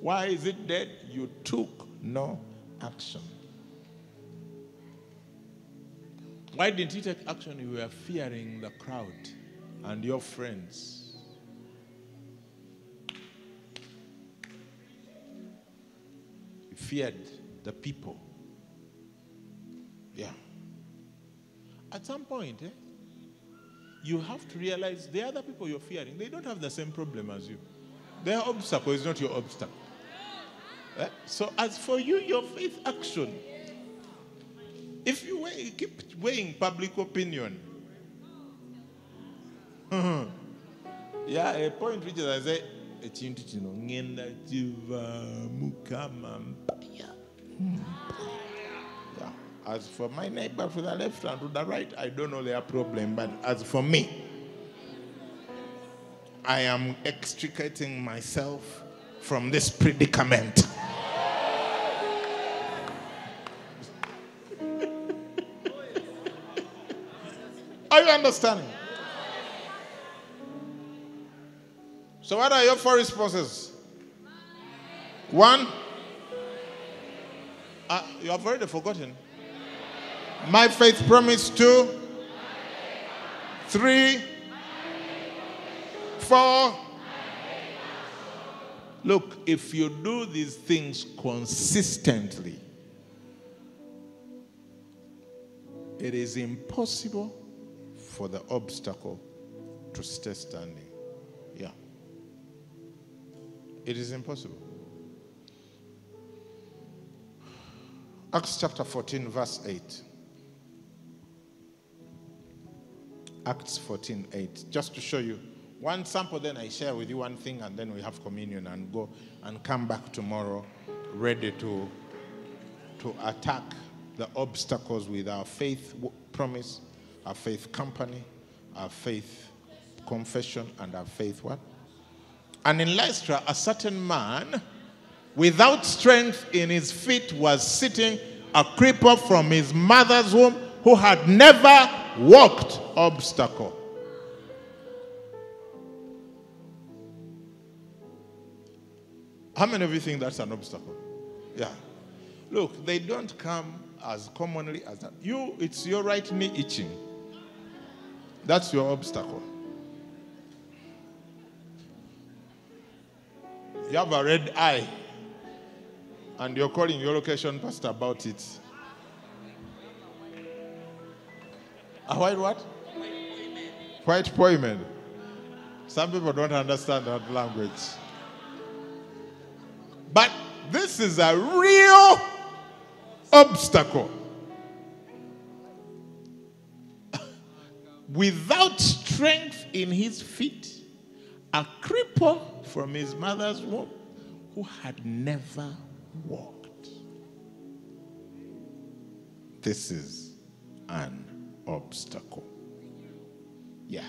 Why is it dead? You took no action. Why didn't you take action? You were fearing the crowd and your friends. You feared the people. Yeah. At some point, eh, you have to realize the other people you're fearing, they don't have the same problem as you. Their obstacle is not your obstacle. Eh? So, as for you, your faith action, if you weigh, keep weighing public opinion, <laughs> yeah, a point which is I say, ekintu kino ngenda kivaamu kama mpaya. <laughs> As for my neighbor to the left and to the right, I don't know their problem. But as for me, I am extricating myself from this predicament. <laughs> Are you understanding? So, what are your four responses? One, uh, you have already forgotten. My faith promise. Two, three, four. Look, if you do these things consistently, it is impossible for the obstacle to stay standing. Yeah. It is impossible. Acts chapter 14, verse 8. Acts 14, 8. Just to show you one sample, then I share with you one thing, and then we have communion and go and come back tomorrow ready to, to attack the obstacles with our faith promise, our faith company, our faith confession, and our faith what? And in Lystra, a certain man without strength in his feet was sitting, a cripple from his mother's womb who had never walked obstacle. How many of you think that's an obstacle? Yeah. Look, they don't come as commonly as that. You, it's your right knee itching. That's your obstacle. You have a red eye. And you're calling your location pastor about it. A white what? White poimen. Some people don't understand that language. But this is a real obstacle. Without strength in his feet, a cripple from his mother's womb who had never walked. This is an obstacle. Yeah.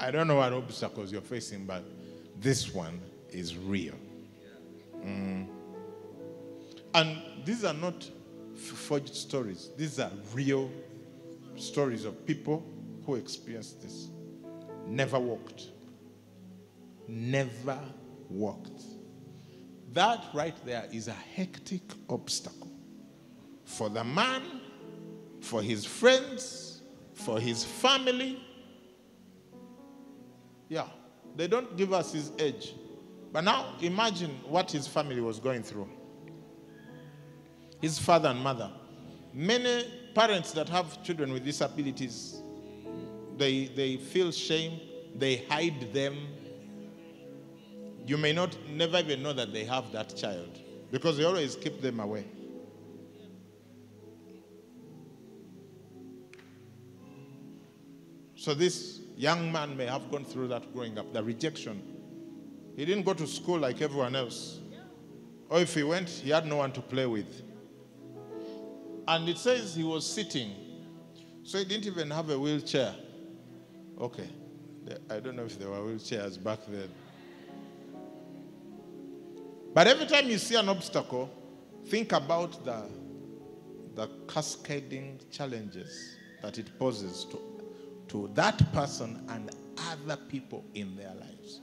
I don't know what obstacles you're facing, but this one is real. Mm. And these are not forged stories, these are real stories of people who experienced this. Never walked. Never walked. That right there is a hectic obstacle for the man, for his friends, for his family. Yeah, they don't give us his age. But now imagine what his family was going through. His father and mother. Many parents that have children with disabilities, they, they feel shame, they hide them. You may not never even know that they have that child because they always keep them away. So this young man may have gone through that growing up, the rejection. He didn't go to school like everyone else. Or if he went, he had no one to play with. And it says he was sitting. So he didn't even have a wheelchair. Okay. I don't know if there were wheelchairs back then. But every time you see an obstacle, think about the, the cascading challenges that it poses to, to that person and other people in their lives.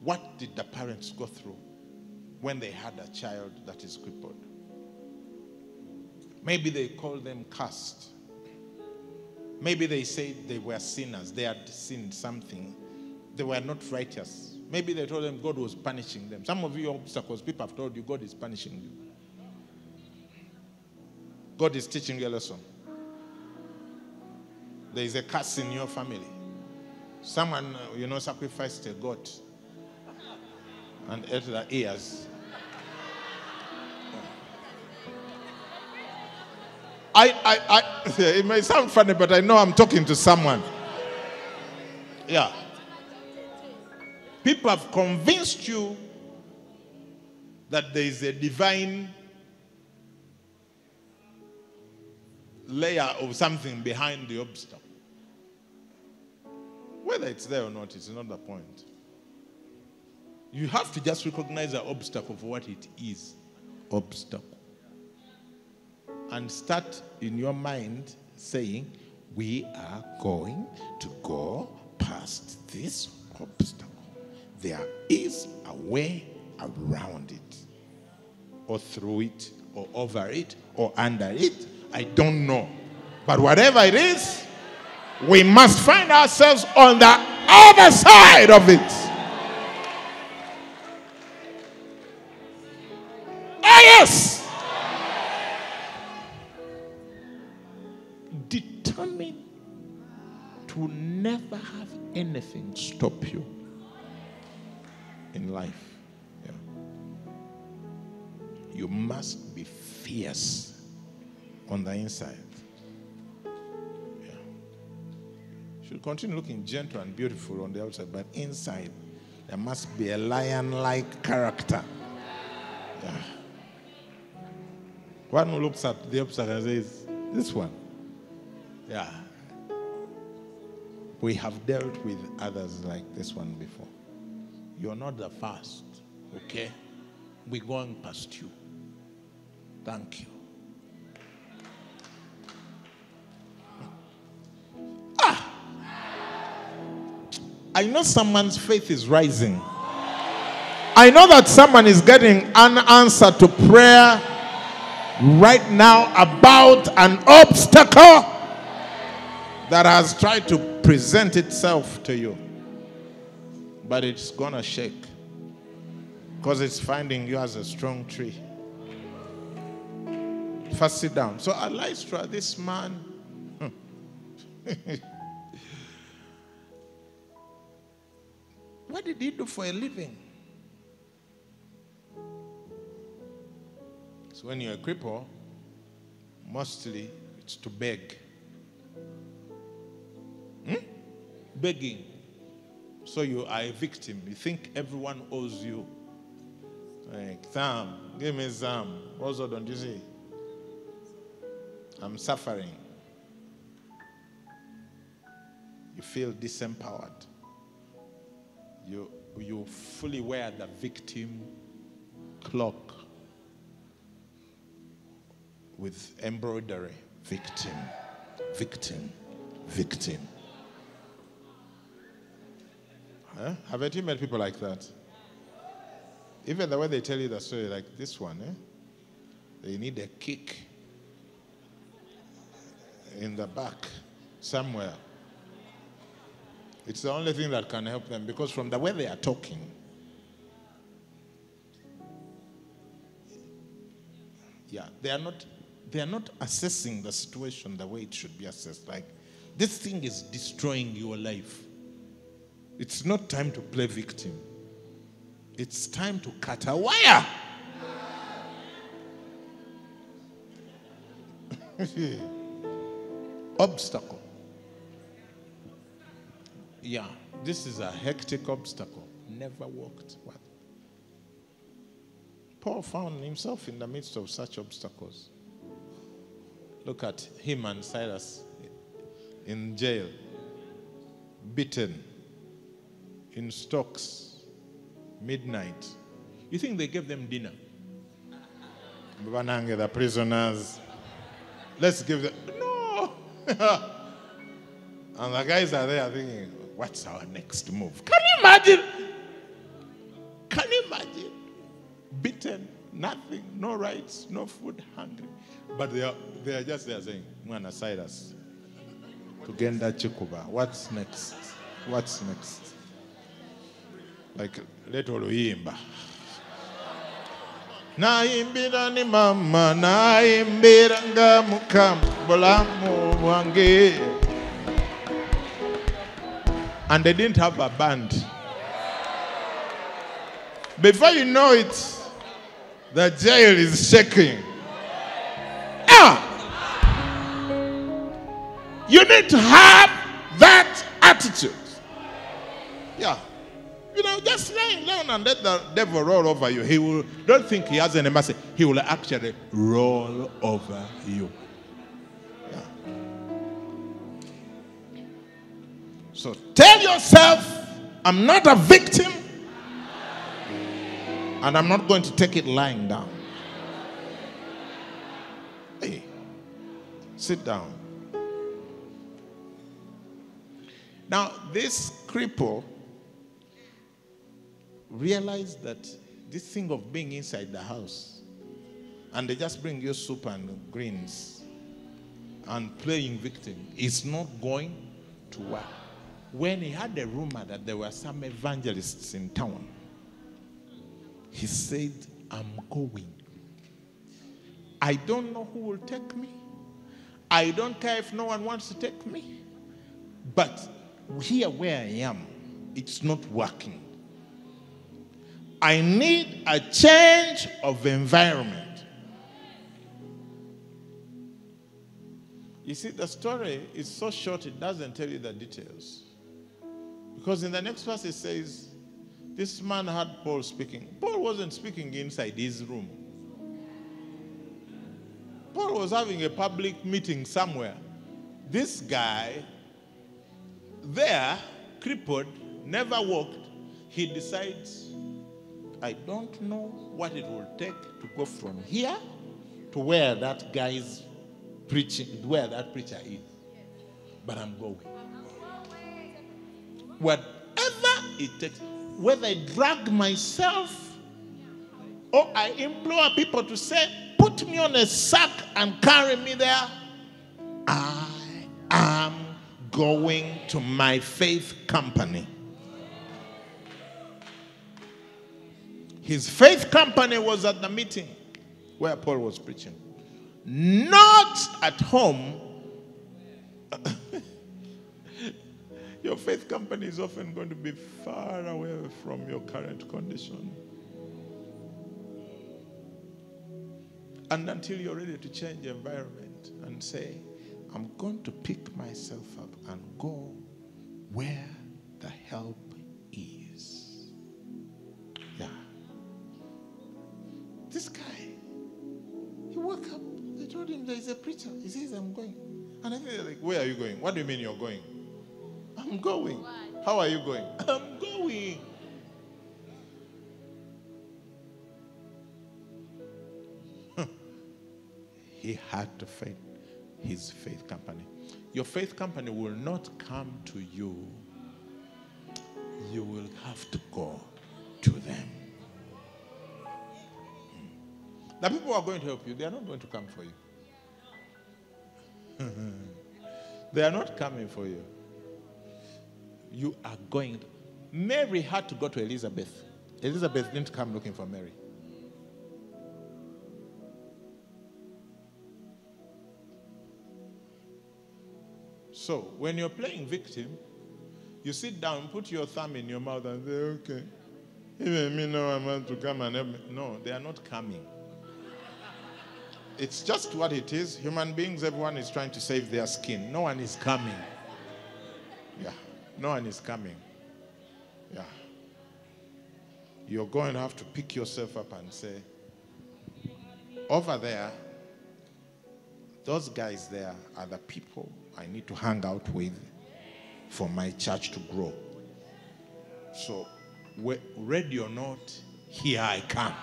What did the parents go through when they had a child that is crippled? Maybe they called them cursed. Maybe they said they were sinners. They had sinned something. They were not righteous. Maybe they told them God was punishing them. Some of you obstacles, people have told you God is punishing you. God is teaching you a lesson. There is a curse in your family. Someone, uh, you know, sacrificed a goat and ate the ears. I, I, I, <laughs> it may sound funny, but I know I'm talking to someone. Yeah. People have convinced you that there is a divine layer of something behind the obstacle. Whether it's there or not, it's not the point. You have to just recognize the obstacle for what it is obstacle. And start in your mind saying, We are going to go past this obstacle. There is a way around it, or through it, or over it, or under it. I don't know. But whatever it is, we must find ourselves on the other side of it. Ah, yes. Determine to never have anything stop you in life. Yeah. You must be fierce on the inside. Should continue looking gentle and beautiful on the outside, but inside there must be a lion-like character. Yeah. One who looks at the obstacle and says, This one. Yeah. We have dealt with others like this one before. You're not the first, okay? We're going past you. Thank you. I know someone's faith is rising. I know that someone is getting an answer to prayer right now about an obstacle that has tried to present itself to you. But it's gonna shake. Because it's finding you as a strong tree. First, sit down. So, at Lystra, this man. Hmm, <laughs> what did he do for a living? So, when you're a cripple, mostly it's to beg. Hmm? Begging. So you are a victim. You think everyone owes you. Like, Sam, give me some. Also, don't you see? I'm suffering. You feel disempowered. You, you fully wear the victim cloak with embroidery. Victim, victim, victim. Huh? Haven't you met people like that? Even the way they tell you the story, like this one, eh? they need a kick in the back somewhere. It's the only thing that can help them because from the way they are talking, yeah, they are not they are not assessing the situation the way it should be assessed. Like this thing is destroying your life. It's not time to play victim. It's time to cut a wire. <laughs> obstacle. Yeah, this is a hectic obstacle. Never worked. What? Paul found himself in the midst of such obstacles. Look at him and Silas in jail, beaten, in stocks, midnight. You think they gave them dinner? The prisoners. Let's give them. No! <laughs> and the guys are there thinking, what's our next move? Can you imagine? Can you imagine? Beaten, nothing, no rights, no food, hungry. But they are, they are just there saying, Mwana Cyrus, tugenda chikuba. What's next? What's next? Like, let oluyimba. nayimbira ni mama nayimbira nga mukama bulamu bwange and they didn't have a band before you know it the jail is shaking ah! you need to have that attitude yeah you know, just lie down and let the devil roll over you. He will, don't think he has any mercy. He will actually roll over you. So tell yourself, I'm not a victim, and I'm not going to take it lying down. Hey, sit down. Now, this cripple realized that this thing of being inside the house and they just bring you soup and greens and playing victim is not going to work. When he had a rumor that there were some evangelists in town, he said, I'm going. I don't know who will take me. I don't care if no one wants to take me. But here where I am, it's not working. I need a change of environment. You see, the story is so short, it doesn't tell you the details. Because in the next verse, it says, This man had Paul speaking. Paul wasn't speaking inside his room, Paul was having a public meeting somewhere. This guy, there, crippled, never walked, he decides I don't know what it will take to go from here to where that guy is preaching, where that preacher is. But I'm going. Whatever it takes, whether I drag myself or I implore people to say, put me on a sack and carry me there, I am going to my faith company. His faith company was at the meeting where Paul was preaching, not at home. Your faith company is often going to be far away from your current condition. And until you're ready to change the environment and say, I'm going to pick myself up and go where the help is. Yeah. This guy, he woke up. They told him there is a preacher. He says, I'm going. And I think they're like, Where are you going? What do you mean you're going? I'm going. How are you going? <laughs> I'm going. <laughs> he had to faith his faith company. Your faith company will not come to you. You will have to go to them. Hmm. The people who are going to help you, they are not going to come for you. <laughs> they are not coming for you. You are going. Mary had to go to Elizabeth. Elizabeth didn't come looking for Mary. So when you're playing victim, you sit down, put your thumb in your mouth, and say, "Okay, even me now I'm going to come and help me." No, they are not coming. It's just what it is. Human beings, everyone is trying to save their skin. No one is coming. Yeah, no one is coming. Yeah. You're going to have to pick yourself up and say, over there, those guys there are the people I need to hang out with for my church to grow. So, ready or not, here I come.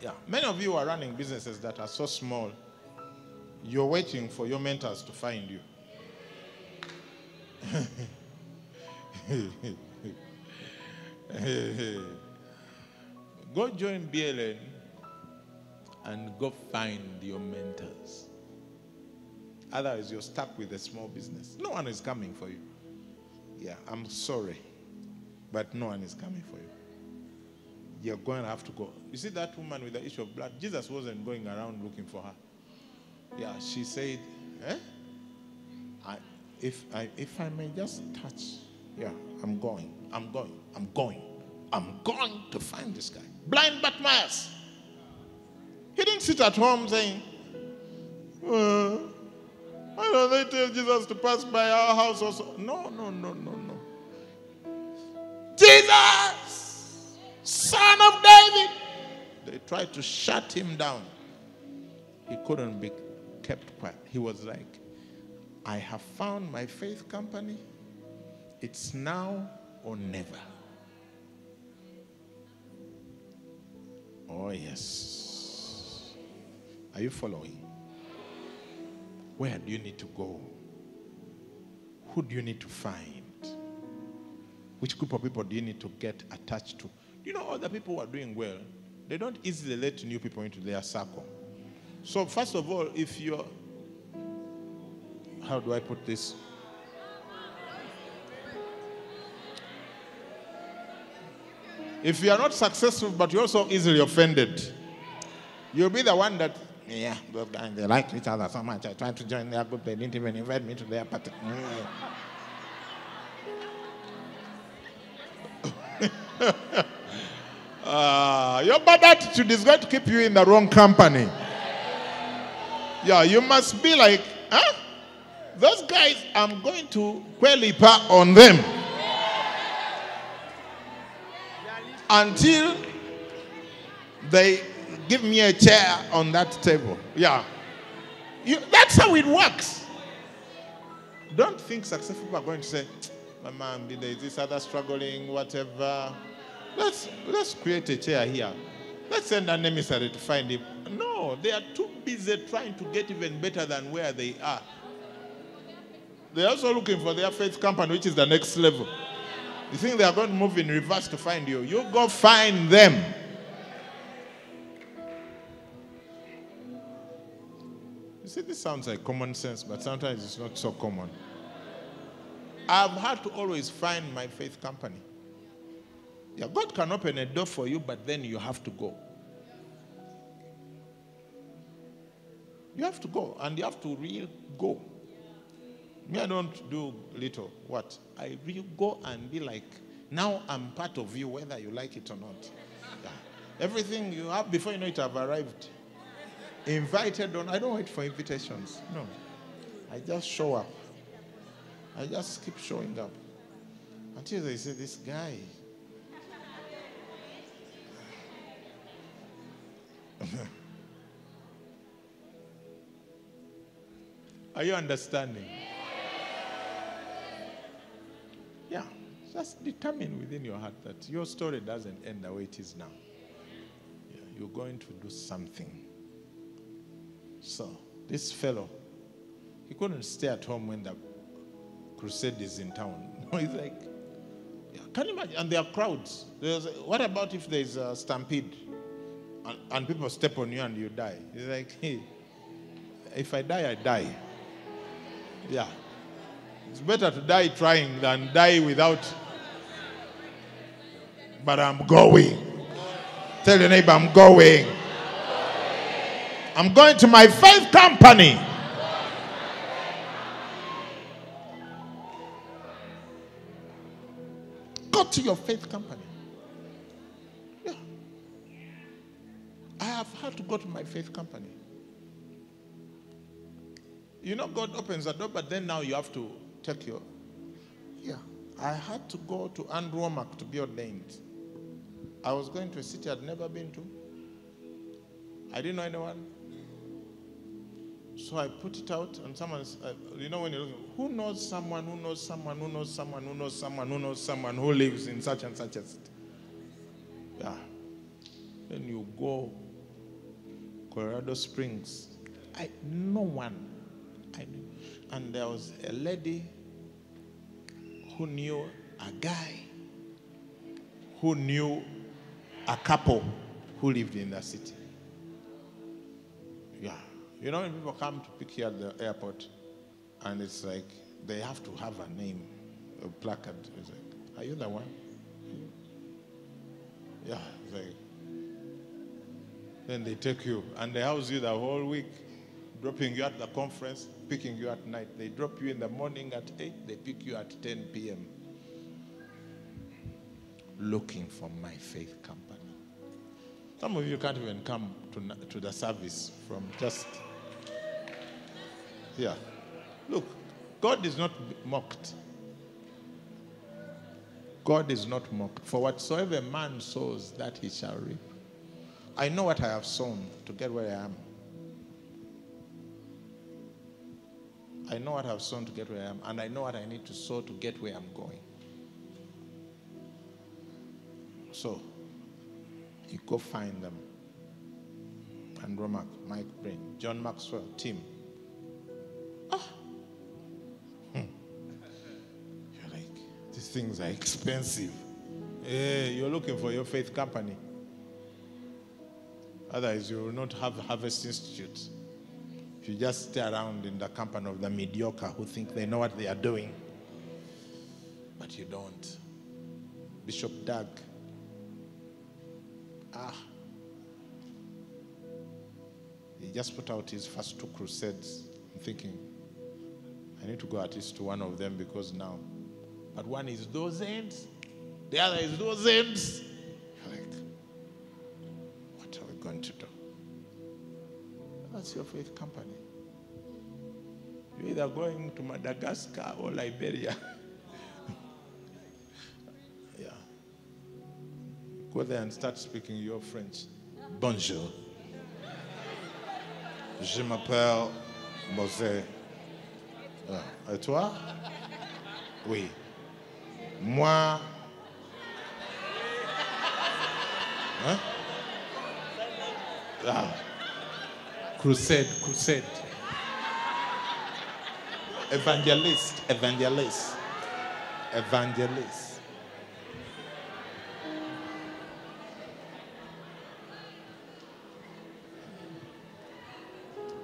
Yeah, many of you are running businesses that are so small, you're waiting for your mentors to find you. <laughs> Go join BLN and go find your mentors. Otherwise, you're stuck with a small business. No one is coming for you. Yeah, I'm sorry, but no one is coming for you. You're going to have to go. You see that woman with the issue of blood? Jesus wasn't going around looking for her. Yeah, she said, eh? If, I, if I may just touch, yeah, I'm going, I'm going, I'm going, I'm going to find this guy. Blind Bartimaeus. He didn't sit at home saying, uh, why don't they tell Jesus to pass by our house also? No, no, no, no, no. Jesus, son of David. They tried to shut him down. He couldn't be kept quiet. He was like, I have found my faith company. It's now or never. Oh, yes. Are you following? Where do you need to go? Who do you need to find? Which group of people do you need to get attached to? You know, other people who are doing well, they don't easily let new people into their circle. So, first of all, if you're, how do I put this? If you are not successful, but you're also easily offended, you'll be the one that, yeah, those guys, they like each other so much. I tried to join their group, they didn't even invite me to their party. <laughs> Ah, your bad attitude is going to keep you in the wrong company. Yeah, you must be like? Those guys, I'm going to qualipa on them until they give me a chair on that table. Yeah. You, that's how it works. Don't think successful people are going to say, my mom, there is this other struggling, whatever. Let's, let's create a chair here. Let's send an emissary to find him. No, they are too busy trying to get even better than where they are. They're also looking for their faith company, which is the next level. You think they are going to move in reverse to find you? You go find them. You see, this sounds like common sense, but sometimes it's not so common. I've had to always find my faith company. Yeah, God can open a door for you, but then you have to go. You have to go, and you have to really go. Me, I don't do little. What? I really go and be like, now I'm part of you, whether you like it or not. Yeah. Everything you have before you know it, I've arrived. Invited on. I don't wait for invitations. No. I just show up. I just keep showing up. Until they say, this guy. <laughs> Are you understanding? Yeah. Just determine within your heart that your story doesn't end the way it is now. Yeah, you're going to do something. So, this fellow, he couldn't stay at home when the crusade is in town. <laughs> He's like, can you imagine? And there are crowds. There's, what about if there's a stampede and, and people step on you and you die? He's like, <laughs> hey, if I die, I die. Yeah. It's better to die trying than die without. But I'm going. Tell your neighbor, I'm going. I'm going to my faith company. Go to your faith company. Yeah. I have had to go to my faith company. You know, God opens the door, but then now you have to take your. Yeah. I had to go to Andrew to be ordained. I was going to a city I'd never been to. I didn't know anyone. So I put it out, and someone, uh, you know, when you're looking, who knows someone who knows someone who knows someone who knows someone who knows someone who lives in such and such a city? Yeah. Then you go, Colorado Springs. I no one. I. And there was a lady who knew a guy who knew a couple who lived in the city. Yeah. You know when people come to pick you at the airport and it's like they have to have a name, a placard. It's like, are you the one? Yeah. It's like, then they take you and they house you the whole week, dropping you at the conference, picking you at night. They drop you in the morning at 8, they pick you at 10 p.m. Looking for my faith company. Some of you can't even come to, to the service from just. Yeah. Look, God is not mocked. God is not mocked. For whatsoever man sows, that he shall reap. I know what I have sown to get where I am. I know what I've sown to get where I am, and I know what I need to sow to get where I'm going. So, you go find them. Andrew Wommack, Mike Brain, John Maxwell, Tim. Ah. Hmm. You're like, these things are expensive. Hey, you're looking for your faith company. Otherwise, you will not have Harvest Institute. You just stay around in the company of the mediocre who think they know what they are doing, but you don't. Bishop Dag. Ah. He just put out his first two crusades. I'm thinking, I need to go at least to one of them because now. But one is those ends, the other is those ends. That's your faith company. You're either going to Madagascar or Liberia. <laughs> yeah. Go there and start speaking your French. Bonjour. Je m'appelle Mosé. Ah, Et toi? Oui. Moi. Hein? Ah. Crusade, crusade. Evangelist, evangelist, evangelist.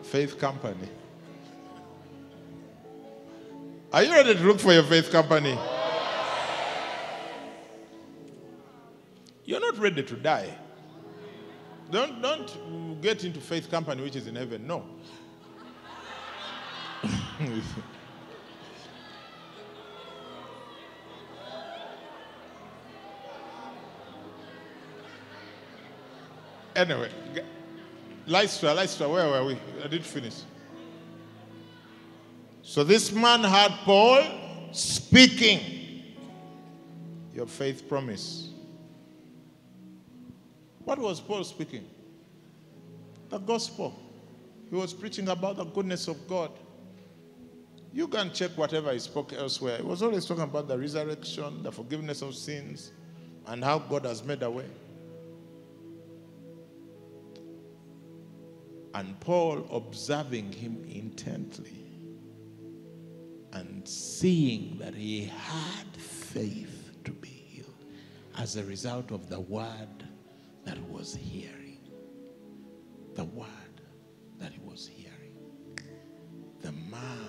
Faith company. Are you ready to look for your faith company? You're not ready to die. Don't, don't get into faith company which is in heaven. No. <laughs> anyway, Lystra, Lystra, where were we? I didn't finish. So this man had Paul speaking your faith promise. What was Paul speaking? The gospel. He was preaching about the goodness of God. You can check whatever he spoke elsewhere. He was always talking about the resurrection, the forgiveness of sins, and how God has made a way. And Paul observing him intently and seeing that he had faith to be healed as a result of the word that was hearing. The word that he was hearing. The man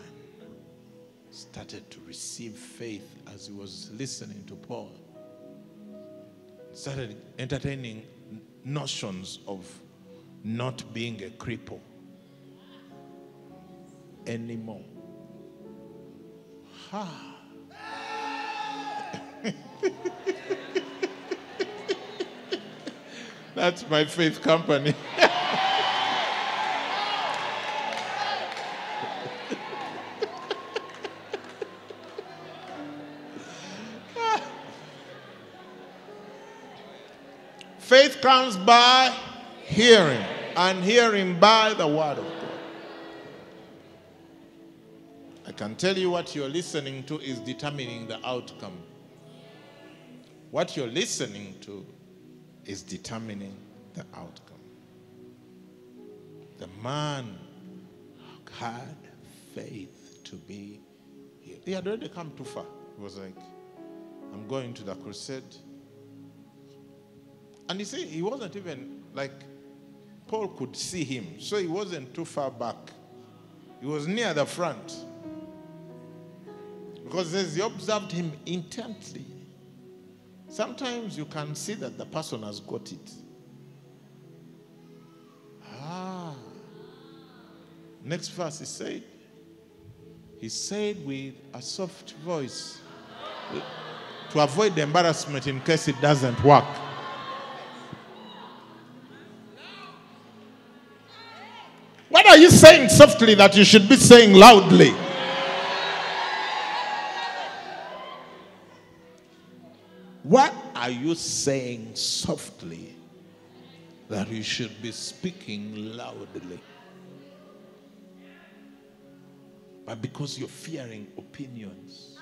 started to receive faith as he was listening to Paul. Started entertaining notions of not being a cripple anymore. Ha. <laughs> That's my faith company. <laughs> Faith comes by hearing, and hearing by the word of God. I can tell you what you're listening to is determining the outcome. What you're listening to is determining the outcome. The man had faith to be healed. He had already come too far. He was like, I'm going to the crusade. And you see, he wasn't even like Paul could see him, so he wasn't too far back. He was near the front. Because as he observed him intently, sometimes you can see that the person has got it. Ah. Next verse, he said, he said with a soft voice to avoid the embarrassment in case it doesn't work. What are you saying softly that you should be saying loudly? Are you saying softly that you should be speaking loudly? But because you're fearing opinions,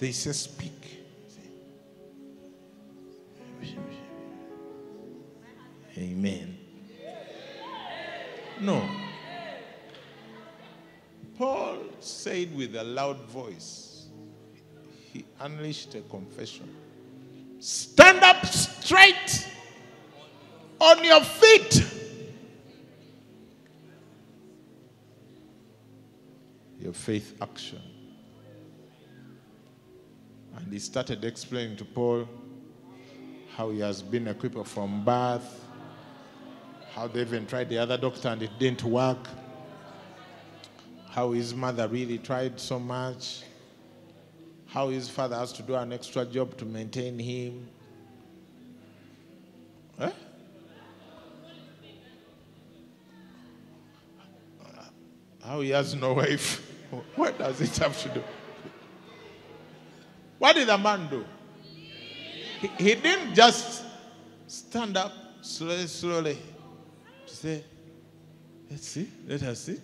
they say speak. Amen. No. Paul said with a loud voice, he unleashed a confession. Stand up straight on your feet. Your faith action. And he started explaining to Paul how he has been a from birth, how they even tried the other doctor and it didn't work, how his mother really tried so much, how his father has to do an extra job to maintain him. Eh? How he has no wife. <laughs> What does it have to do? What did the man do? He, he didn't just stand up slowly, slowly to say, let's see, let us see,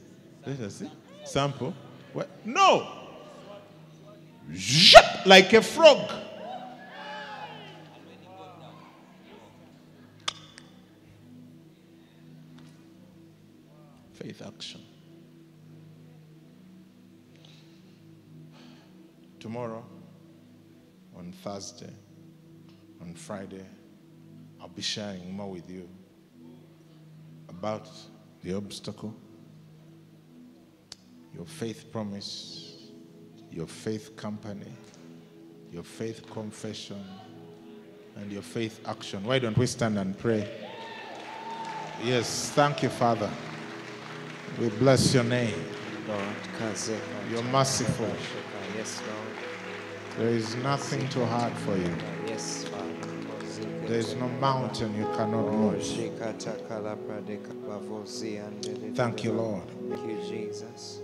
let us see. Sample. What? No. Like a frog. Faith action. Tomorrow, on Thursday, on Friday, I'll be sharing more with you about the obstacle, your faith promise, your faith company, your faith confession, and your faith action. Why don't we stand and pray? Yes, thank you, Father. We bless your name. Lord, You're merciful. Yes, Lord. There is nothing too hard for you. Yes, Father. There is no mountain you cannot move. Shikata Kalapradeka Bavosi and Thank you, Lord. Thank you, Jesus.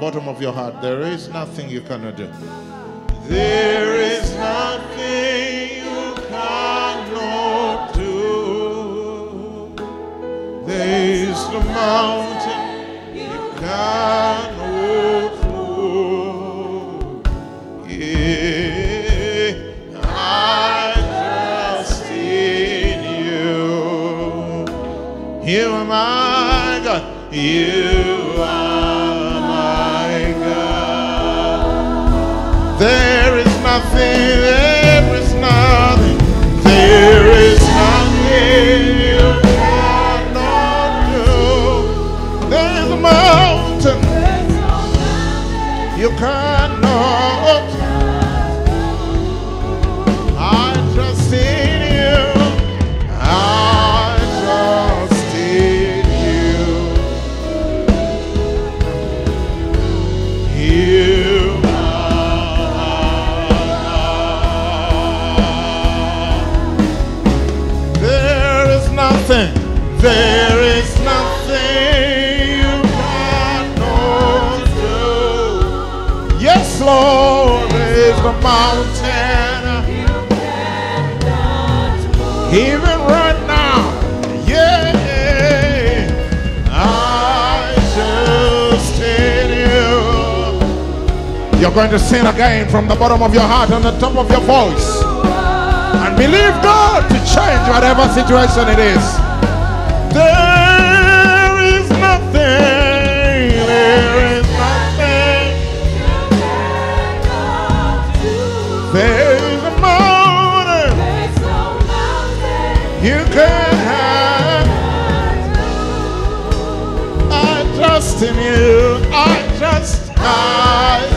bottom of your heart. There is nothing you cannot do. There is nothing you cannot do. There is no mountain going to sing again from the bottom of your heart and the top of your voice. And believe God to change whatever situation it is. There is nothing, there is nothing. There is a mountain you can have. I trust in you. I trust. I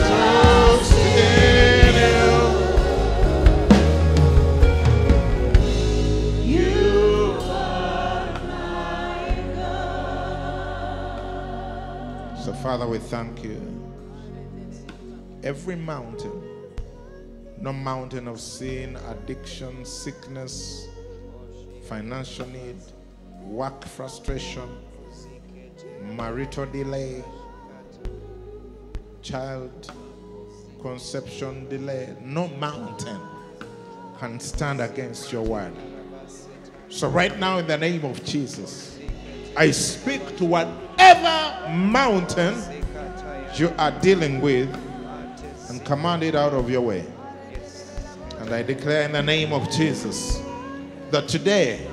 we thank you. Every mountain, no mountain of sin, addiction, sickness, financial need, work frustration, marital delay, child conception delay, no mountain can stand against your word. So, right now, in the name of Jesus, I speak to whatever mountain you are dealing with and command it out of your way. And I declare in the name of Jesus that today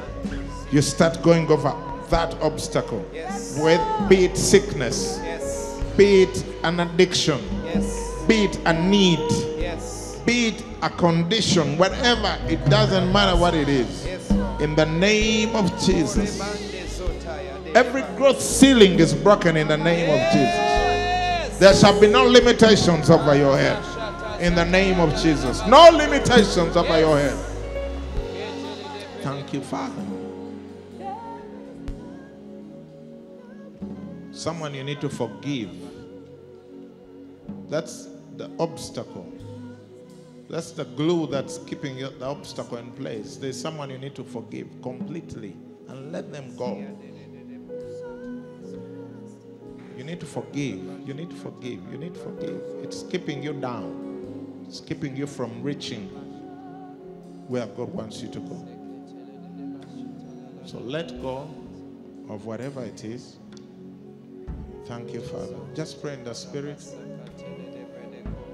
you start going over that obstacle Yes. with be it sickness, Yes. be it an addiction, Yes. be it a need, Yes. be it a condition, whatever, it doesn't matter what it is. In the name of Jesus, every growth ceiling is broken in the name of Jesus. There shall be no limitations over your head. In the name of Jesus. No limitations over your head. Thank you, Father. Someone you need to forgive. That's the obstacle. That's the glue that's keeping the obstacle in place. There's someone you need to forgive completely and let them go. Need to forgive. You need to forgive. You need to forgive. It's keeping you down. It's keeping you from reaching where God wants you to go. So let go of whatever it is. Thank you, Father. Just pray in the Spirit.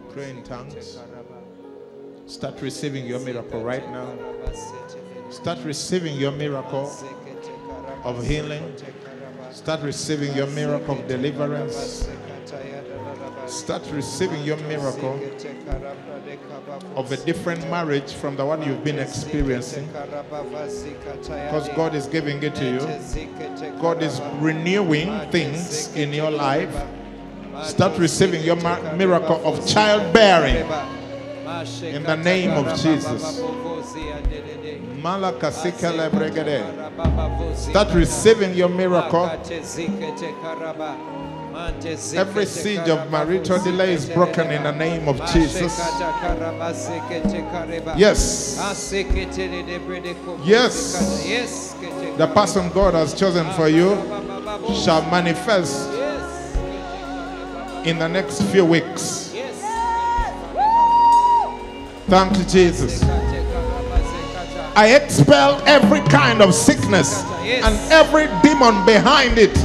Pray in tongues. Start receiving your miracle right now. Start receiving your miracle of healing. Start receiving your miracle of deliverance. Start receiving your miracle of a different marriage from the one you've been experiencing. Because God is giving it to you. God is renewing things in your life. Start receiving your miracle of childbearing in the name of Jesus. Start receiving your miracle. Every siege of marital delay is broken in the name of Jesus. Yes. Yes. Yes. The person God has chosen for you shall manifest in the next few weeks. Thank you, Jesus. I expel every kind of sickness and every demon behind it,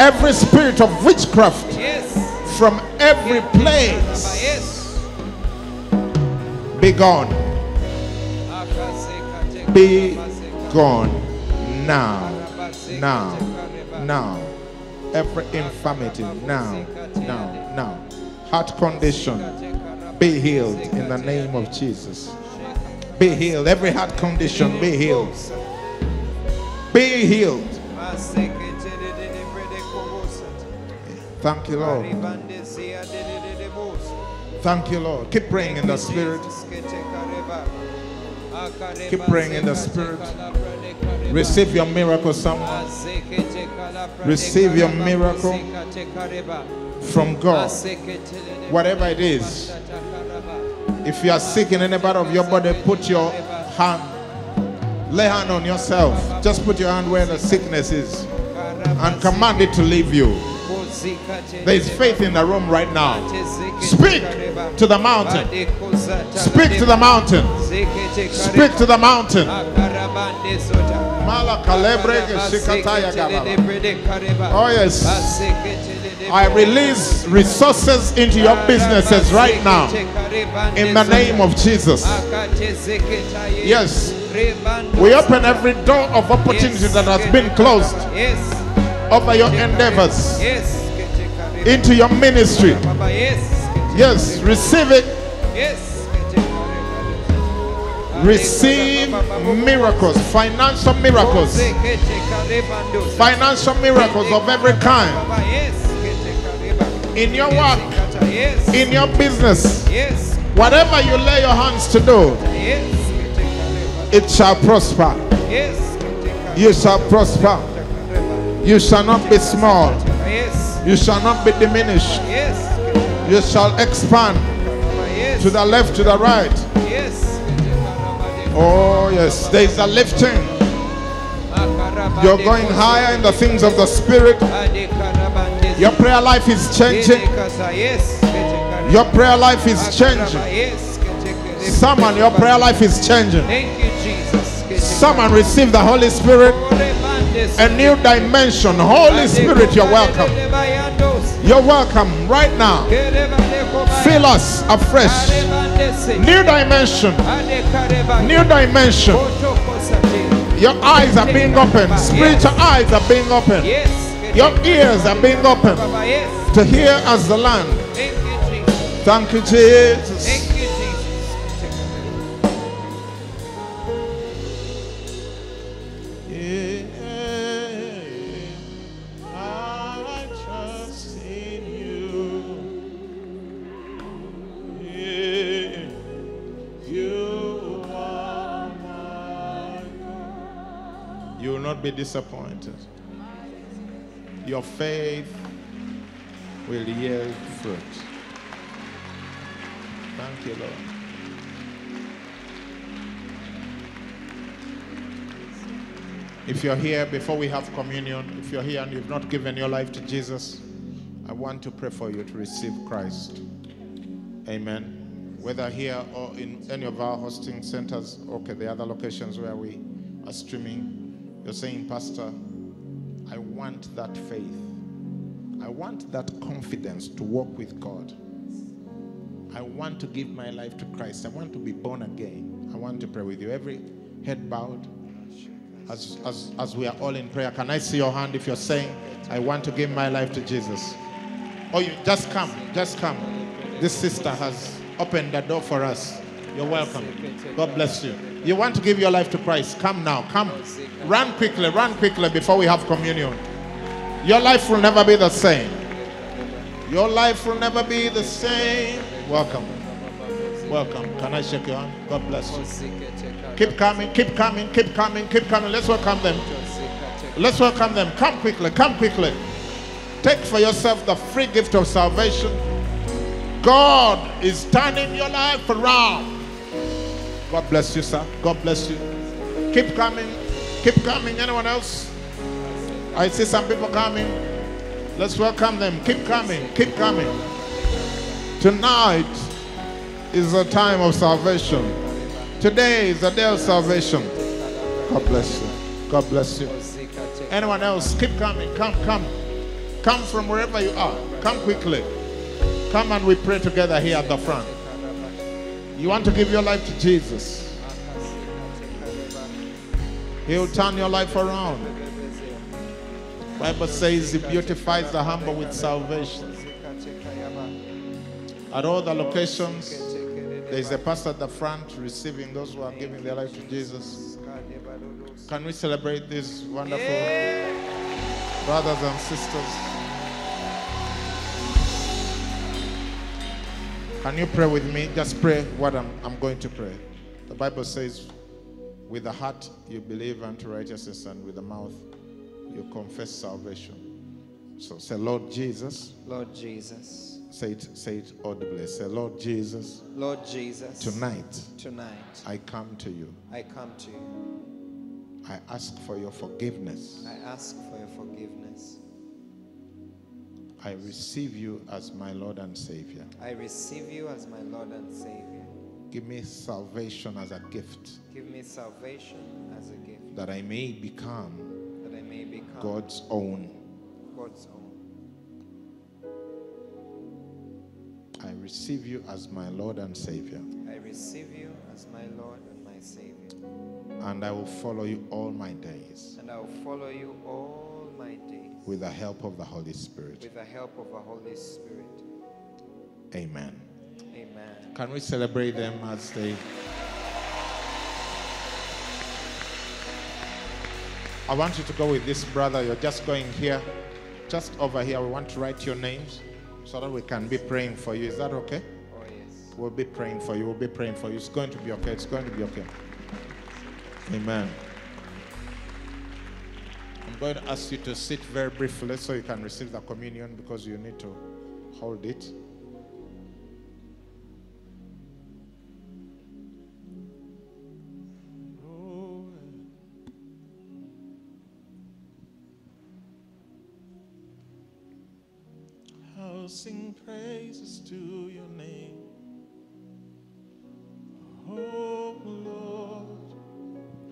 every spirit of witchcraft from every place. Be gone. Be gone now. Now. Now. Every infirmity. Now. Now. Now. Heart condition. Be healed in the name of Jesus. Be healed. Every heart condition. Be healed. Be healed. Thank you, Lord. Thank you, Lord. Keep praying in the Spirit. Keep praying in the Spirit. Receive your miracle, someone. Receive your miracle from God. Whatever it is. If you are sick in any part of your body, put your hand, lay hand on yourself. Just put your hand where the sickness is and command it to leave you. There is faith in the room right now. Speak to the mountain. Speak to the mountain. Speak to the mountain. Oh, yes. I release resources into your businesses right now in the name of Jesus. Yes. We open every door of opportunity that has been closed over your endeavors Yes. Into your ministry. Yes. Receive it. Yes. Receive miracles, financial miracles, financial miracles of every kind in your work, in your business. Yes. Whatever you lay your hands to do, it shall prosper. You shall prosper. You shall not be small. You shall not be diminished. Yes. You shall expand Yes. to the left, to the right. Yes. Oh, yes, there is a lifting. You're going higher in the things of the Spirit. Your prayer life is changing. Your prayer life is changing. Someone, your prayer life is changing. Thank you, Jesus. Someone receive the Holy Spirit, a new dimension. Holy Spirit, you're welcome. You're welcome right now. Fill us afresh. New dimension. New dimension. Your eyes are being opened. Spiritual eyes are being opened. Your ears are being opened to hear as the land. Thank you, Jesus. Be disappointed. Your faith will yield fruit. Thank you, Lord. If you're here before we have communion, if you're here and you've not given your life to Jesus, I want to pray for you to receive Christ. Amen. Whether here or in any of our hosting centers, okay, the other locations where we are streaming, you're saying, Pastor, I want that faith. I want that confidence to walk with God. I want to give my life to Christ. I want to be born again. I want to pray with you. Every head bowed. As, as, as we are all in prayer, can I see your hand if you're saying, I want to give my life to Jesus? Oh, you just come, just come. This sister has opened the door for us. You're welcome. God bless you. You want to give your life to Christ? Come now, come. Run quickly, run quickly before we have communion. Your life will never be the same. Your life will never be the same. Welcome. Welcome. Can I shake your hand? God bless you. Keep coming, keep coming, keep coming, keep coming. Let's welcome them. Let's welcome them. Come quickly, come quickly. Take for yourself the free gift of salvation. God is turning your life around. God bless you, sir. God bless you. Keep coming, keep coming. Anyone else? I see some people coming. Let's welcome them. Keep coming, keep coming. Tonight is a time of salvation. Today is the day of salvation. God bless you. God bless you. Anyone else? Keep coming. Come, come. Come from wherever you are. Come quickly. Come and we pray together here at the front. You want to give your life to Jesus. He'll turn your life around. Bible says he beautifies the humble with salvation. At all the locations, there is a pastor at the front receiving those who are giving their life to Jesus. Can we celebrate these wonderful brothers and sisters? Can you pray with me? Just pray what I'm, I'm going to pray. The Bible says, with the heart you believe unto righteousness, and with the mouth you confess salvation. So say, Lord Jesus, Lord Jesus, say it, say it audibly. Say, Lord Jesus, Lord Jesus, tonight tonight I come to you. I come to you. I ask for your forgiveness. I ask for your forgiveness. I receive you as my Lord and Savior. I receive you as my Lord and Savior. Give me salvation as a gift Give me salvation as a gift that I may become that I may become God's own. God's own. I receive you as my Lord and Savior, I receive you as my Lord and my Savior. and I will follow you all my days And I will follow you all my days with the help of the Holy Spirit. with the help of the Holy Spirit. Amen. Amen. Can we celebrate them as they? I want you to go with this brother. You're just going here, just over here. We want to write your names so that we can be praying for you. Is that okay? Oh, yes. We'll be praying for you. We'll be praying for you. It's going to be okay. It's going to be okay. Amen. Going to ask you to sit very briefly so you can receive the communion because you need to hold it. Sing praises to your name. Oh Lord,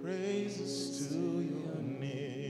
praises to your name.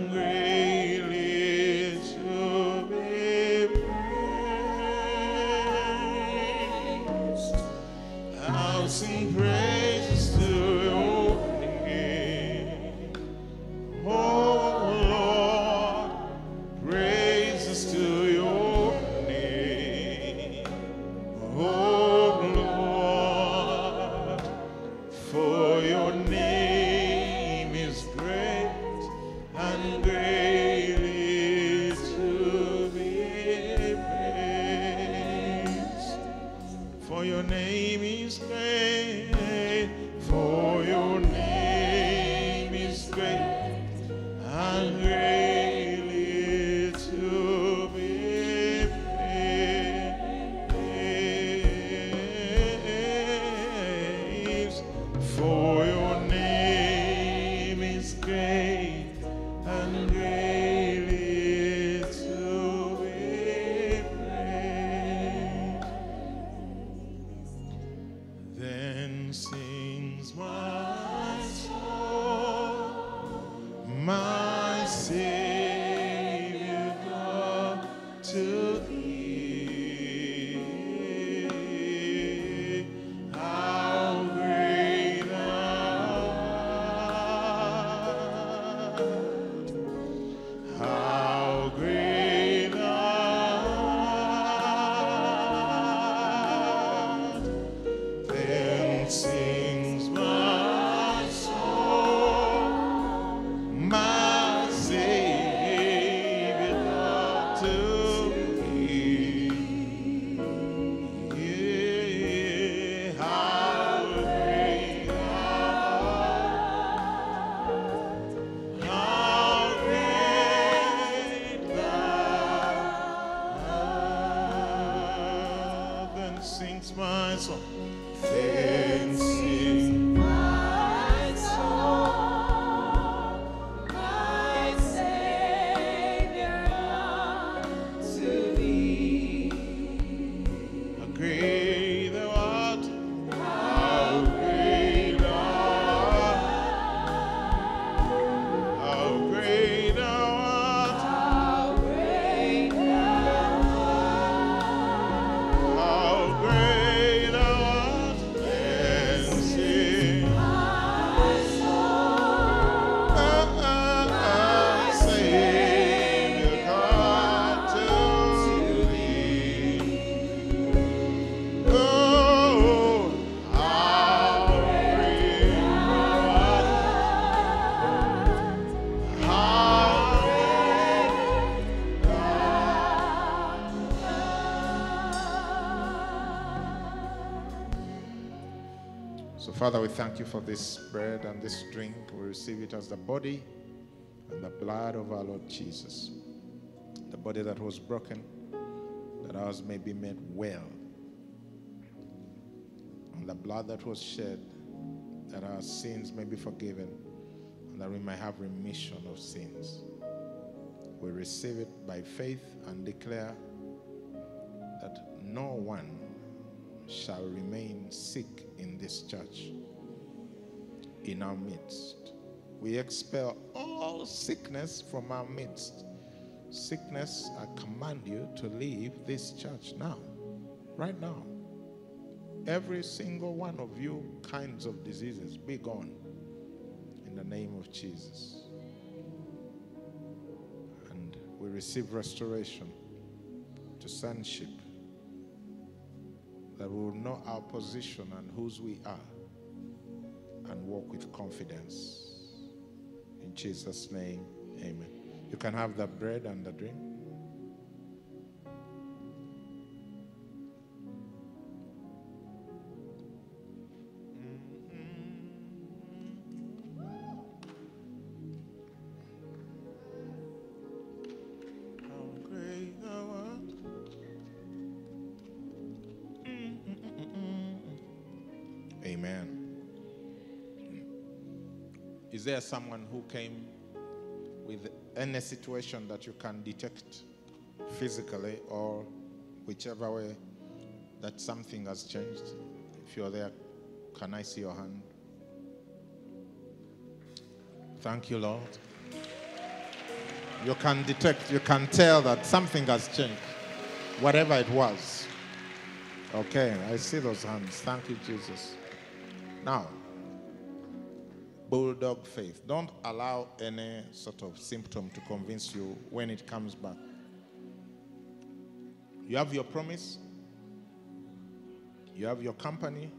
and Father, we thank you for this bread and this drink. We receive it as the body and the blood of our Lord Jesus. The body that was broken, that ours may be made well. And the blood that was shed, that our sins may be forgiven, and that we may have remission of sins. We receive it by faith and declare that no one shall remain sick in this church, in our midst. We expel all sickness from our midst. Sickness, I command you to leave this church now, right now. Every single one of you kinds of diseases be gone in the name of Jesus. And we receive restoration to sonship that we will know our position and whose we are with confidence. In Jesus' name, amen. You can have the bread and the drink. Someone who came with any situation that you can detect physically or whichever way that something has changed? If you're there, can I see your hand? Thank you, Lord. You can detect, you can tell that something has changed, whatever it was. Okay, I see those hands. Thank you, Jesus. Now, bulldog faith. Don't allow any sort of symptom to convince you when it comes back. You have your promise, you have your company,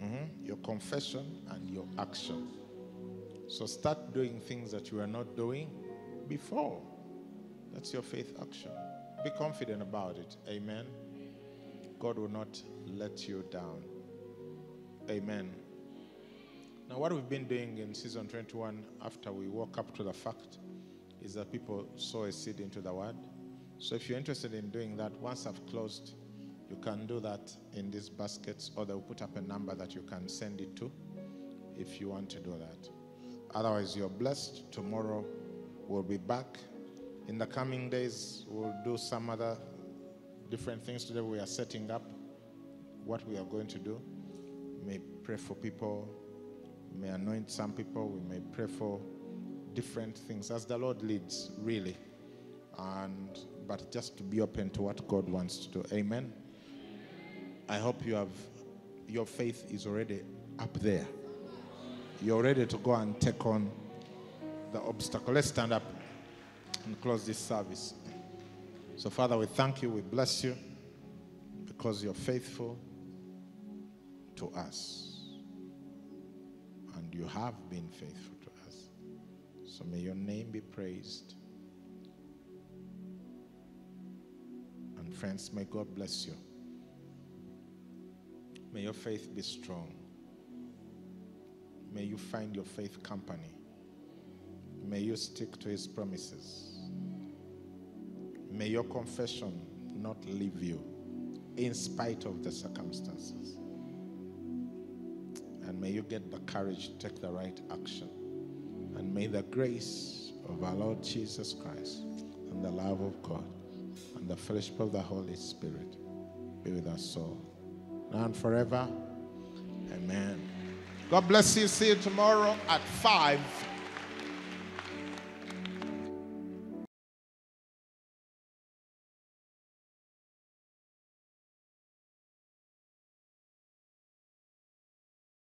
mhm, your confession, and your action. So start doing things that you are not doing before. That's your faith action. Be confident about it. Amen. God will not let you down. Amen. Now, what we've been doing in season 21 after we woke up to the fact is that people sow a seed into the word. So, if you're interested in doing that, once I've closed, you can do that in these baskets, or they'll put up a number that you can send it to if you want to do that. Otherwise, you're blessed. Tomorrow, we'll be back. In the coming days, we'll do some other different things. Today, we are setting up what we are going to do. May pray for people, may anoint some people, we may pray for different things as the Lord leads, really. And but just to be open to what God wants to do. Amen. I hope you have your faith is already up there. You're ready to go and take on the obstacle. Let's stand up and close this service. So, Father, we thank you, we bless you because you're faithful to us. You have been faithful to us. So, may your name be praised. And, friends, may God bless you. May your faith be strong. May you find your faith company. May you stick to his promises. May your confession not leave you in spite of the circumstances. And may you get the courage to take the right action. And may the grace of our Lord Jesus Christ and the love of God and the fellowship of the Holy Spirit be with us all now and forever. Amen. God bless you. See you tomorrow at 5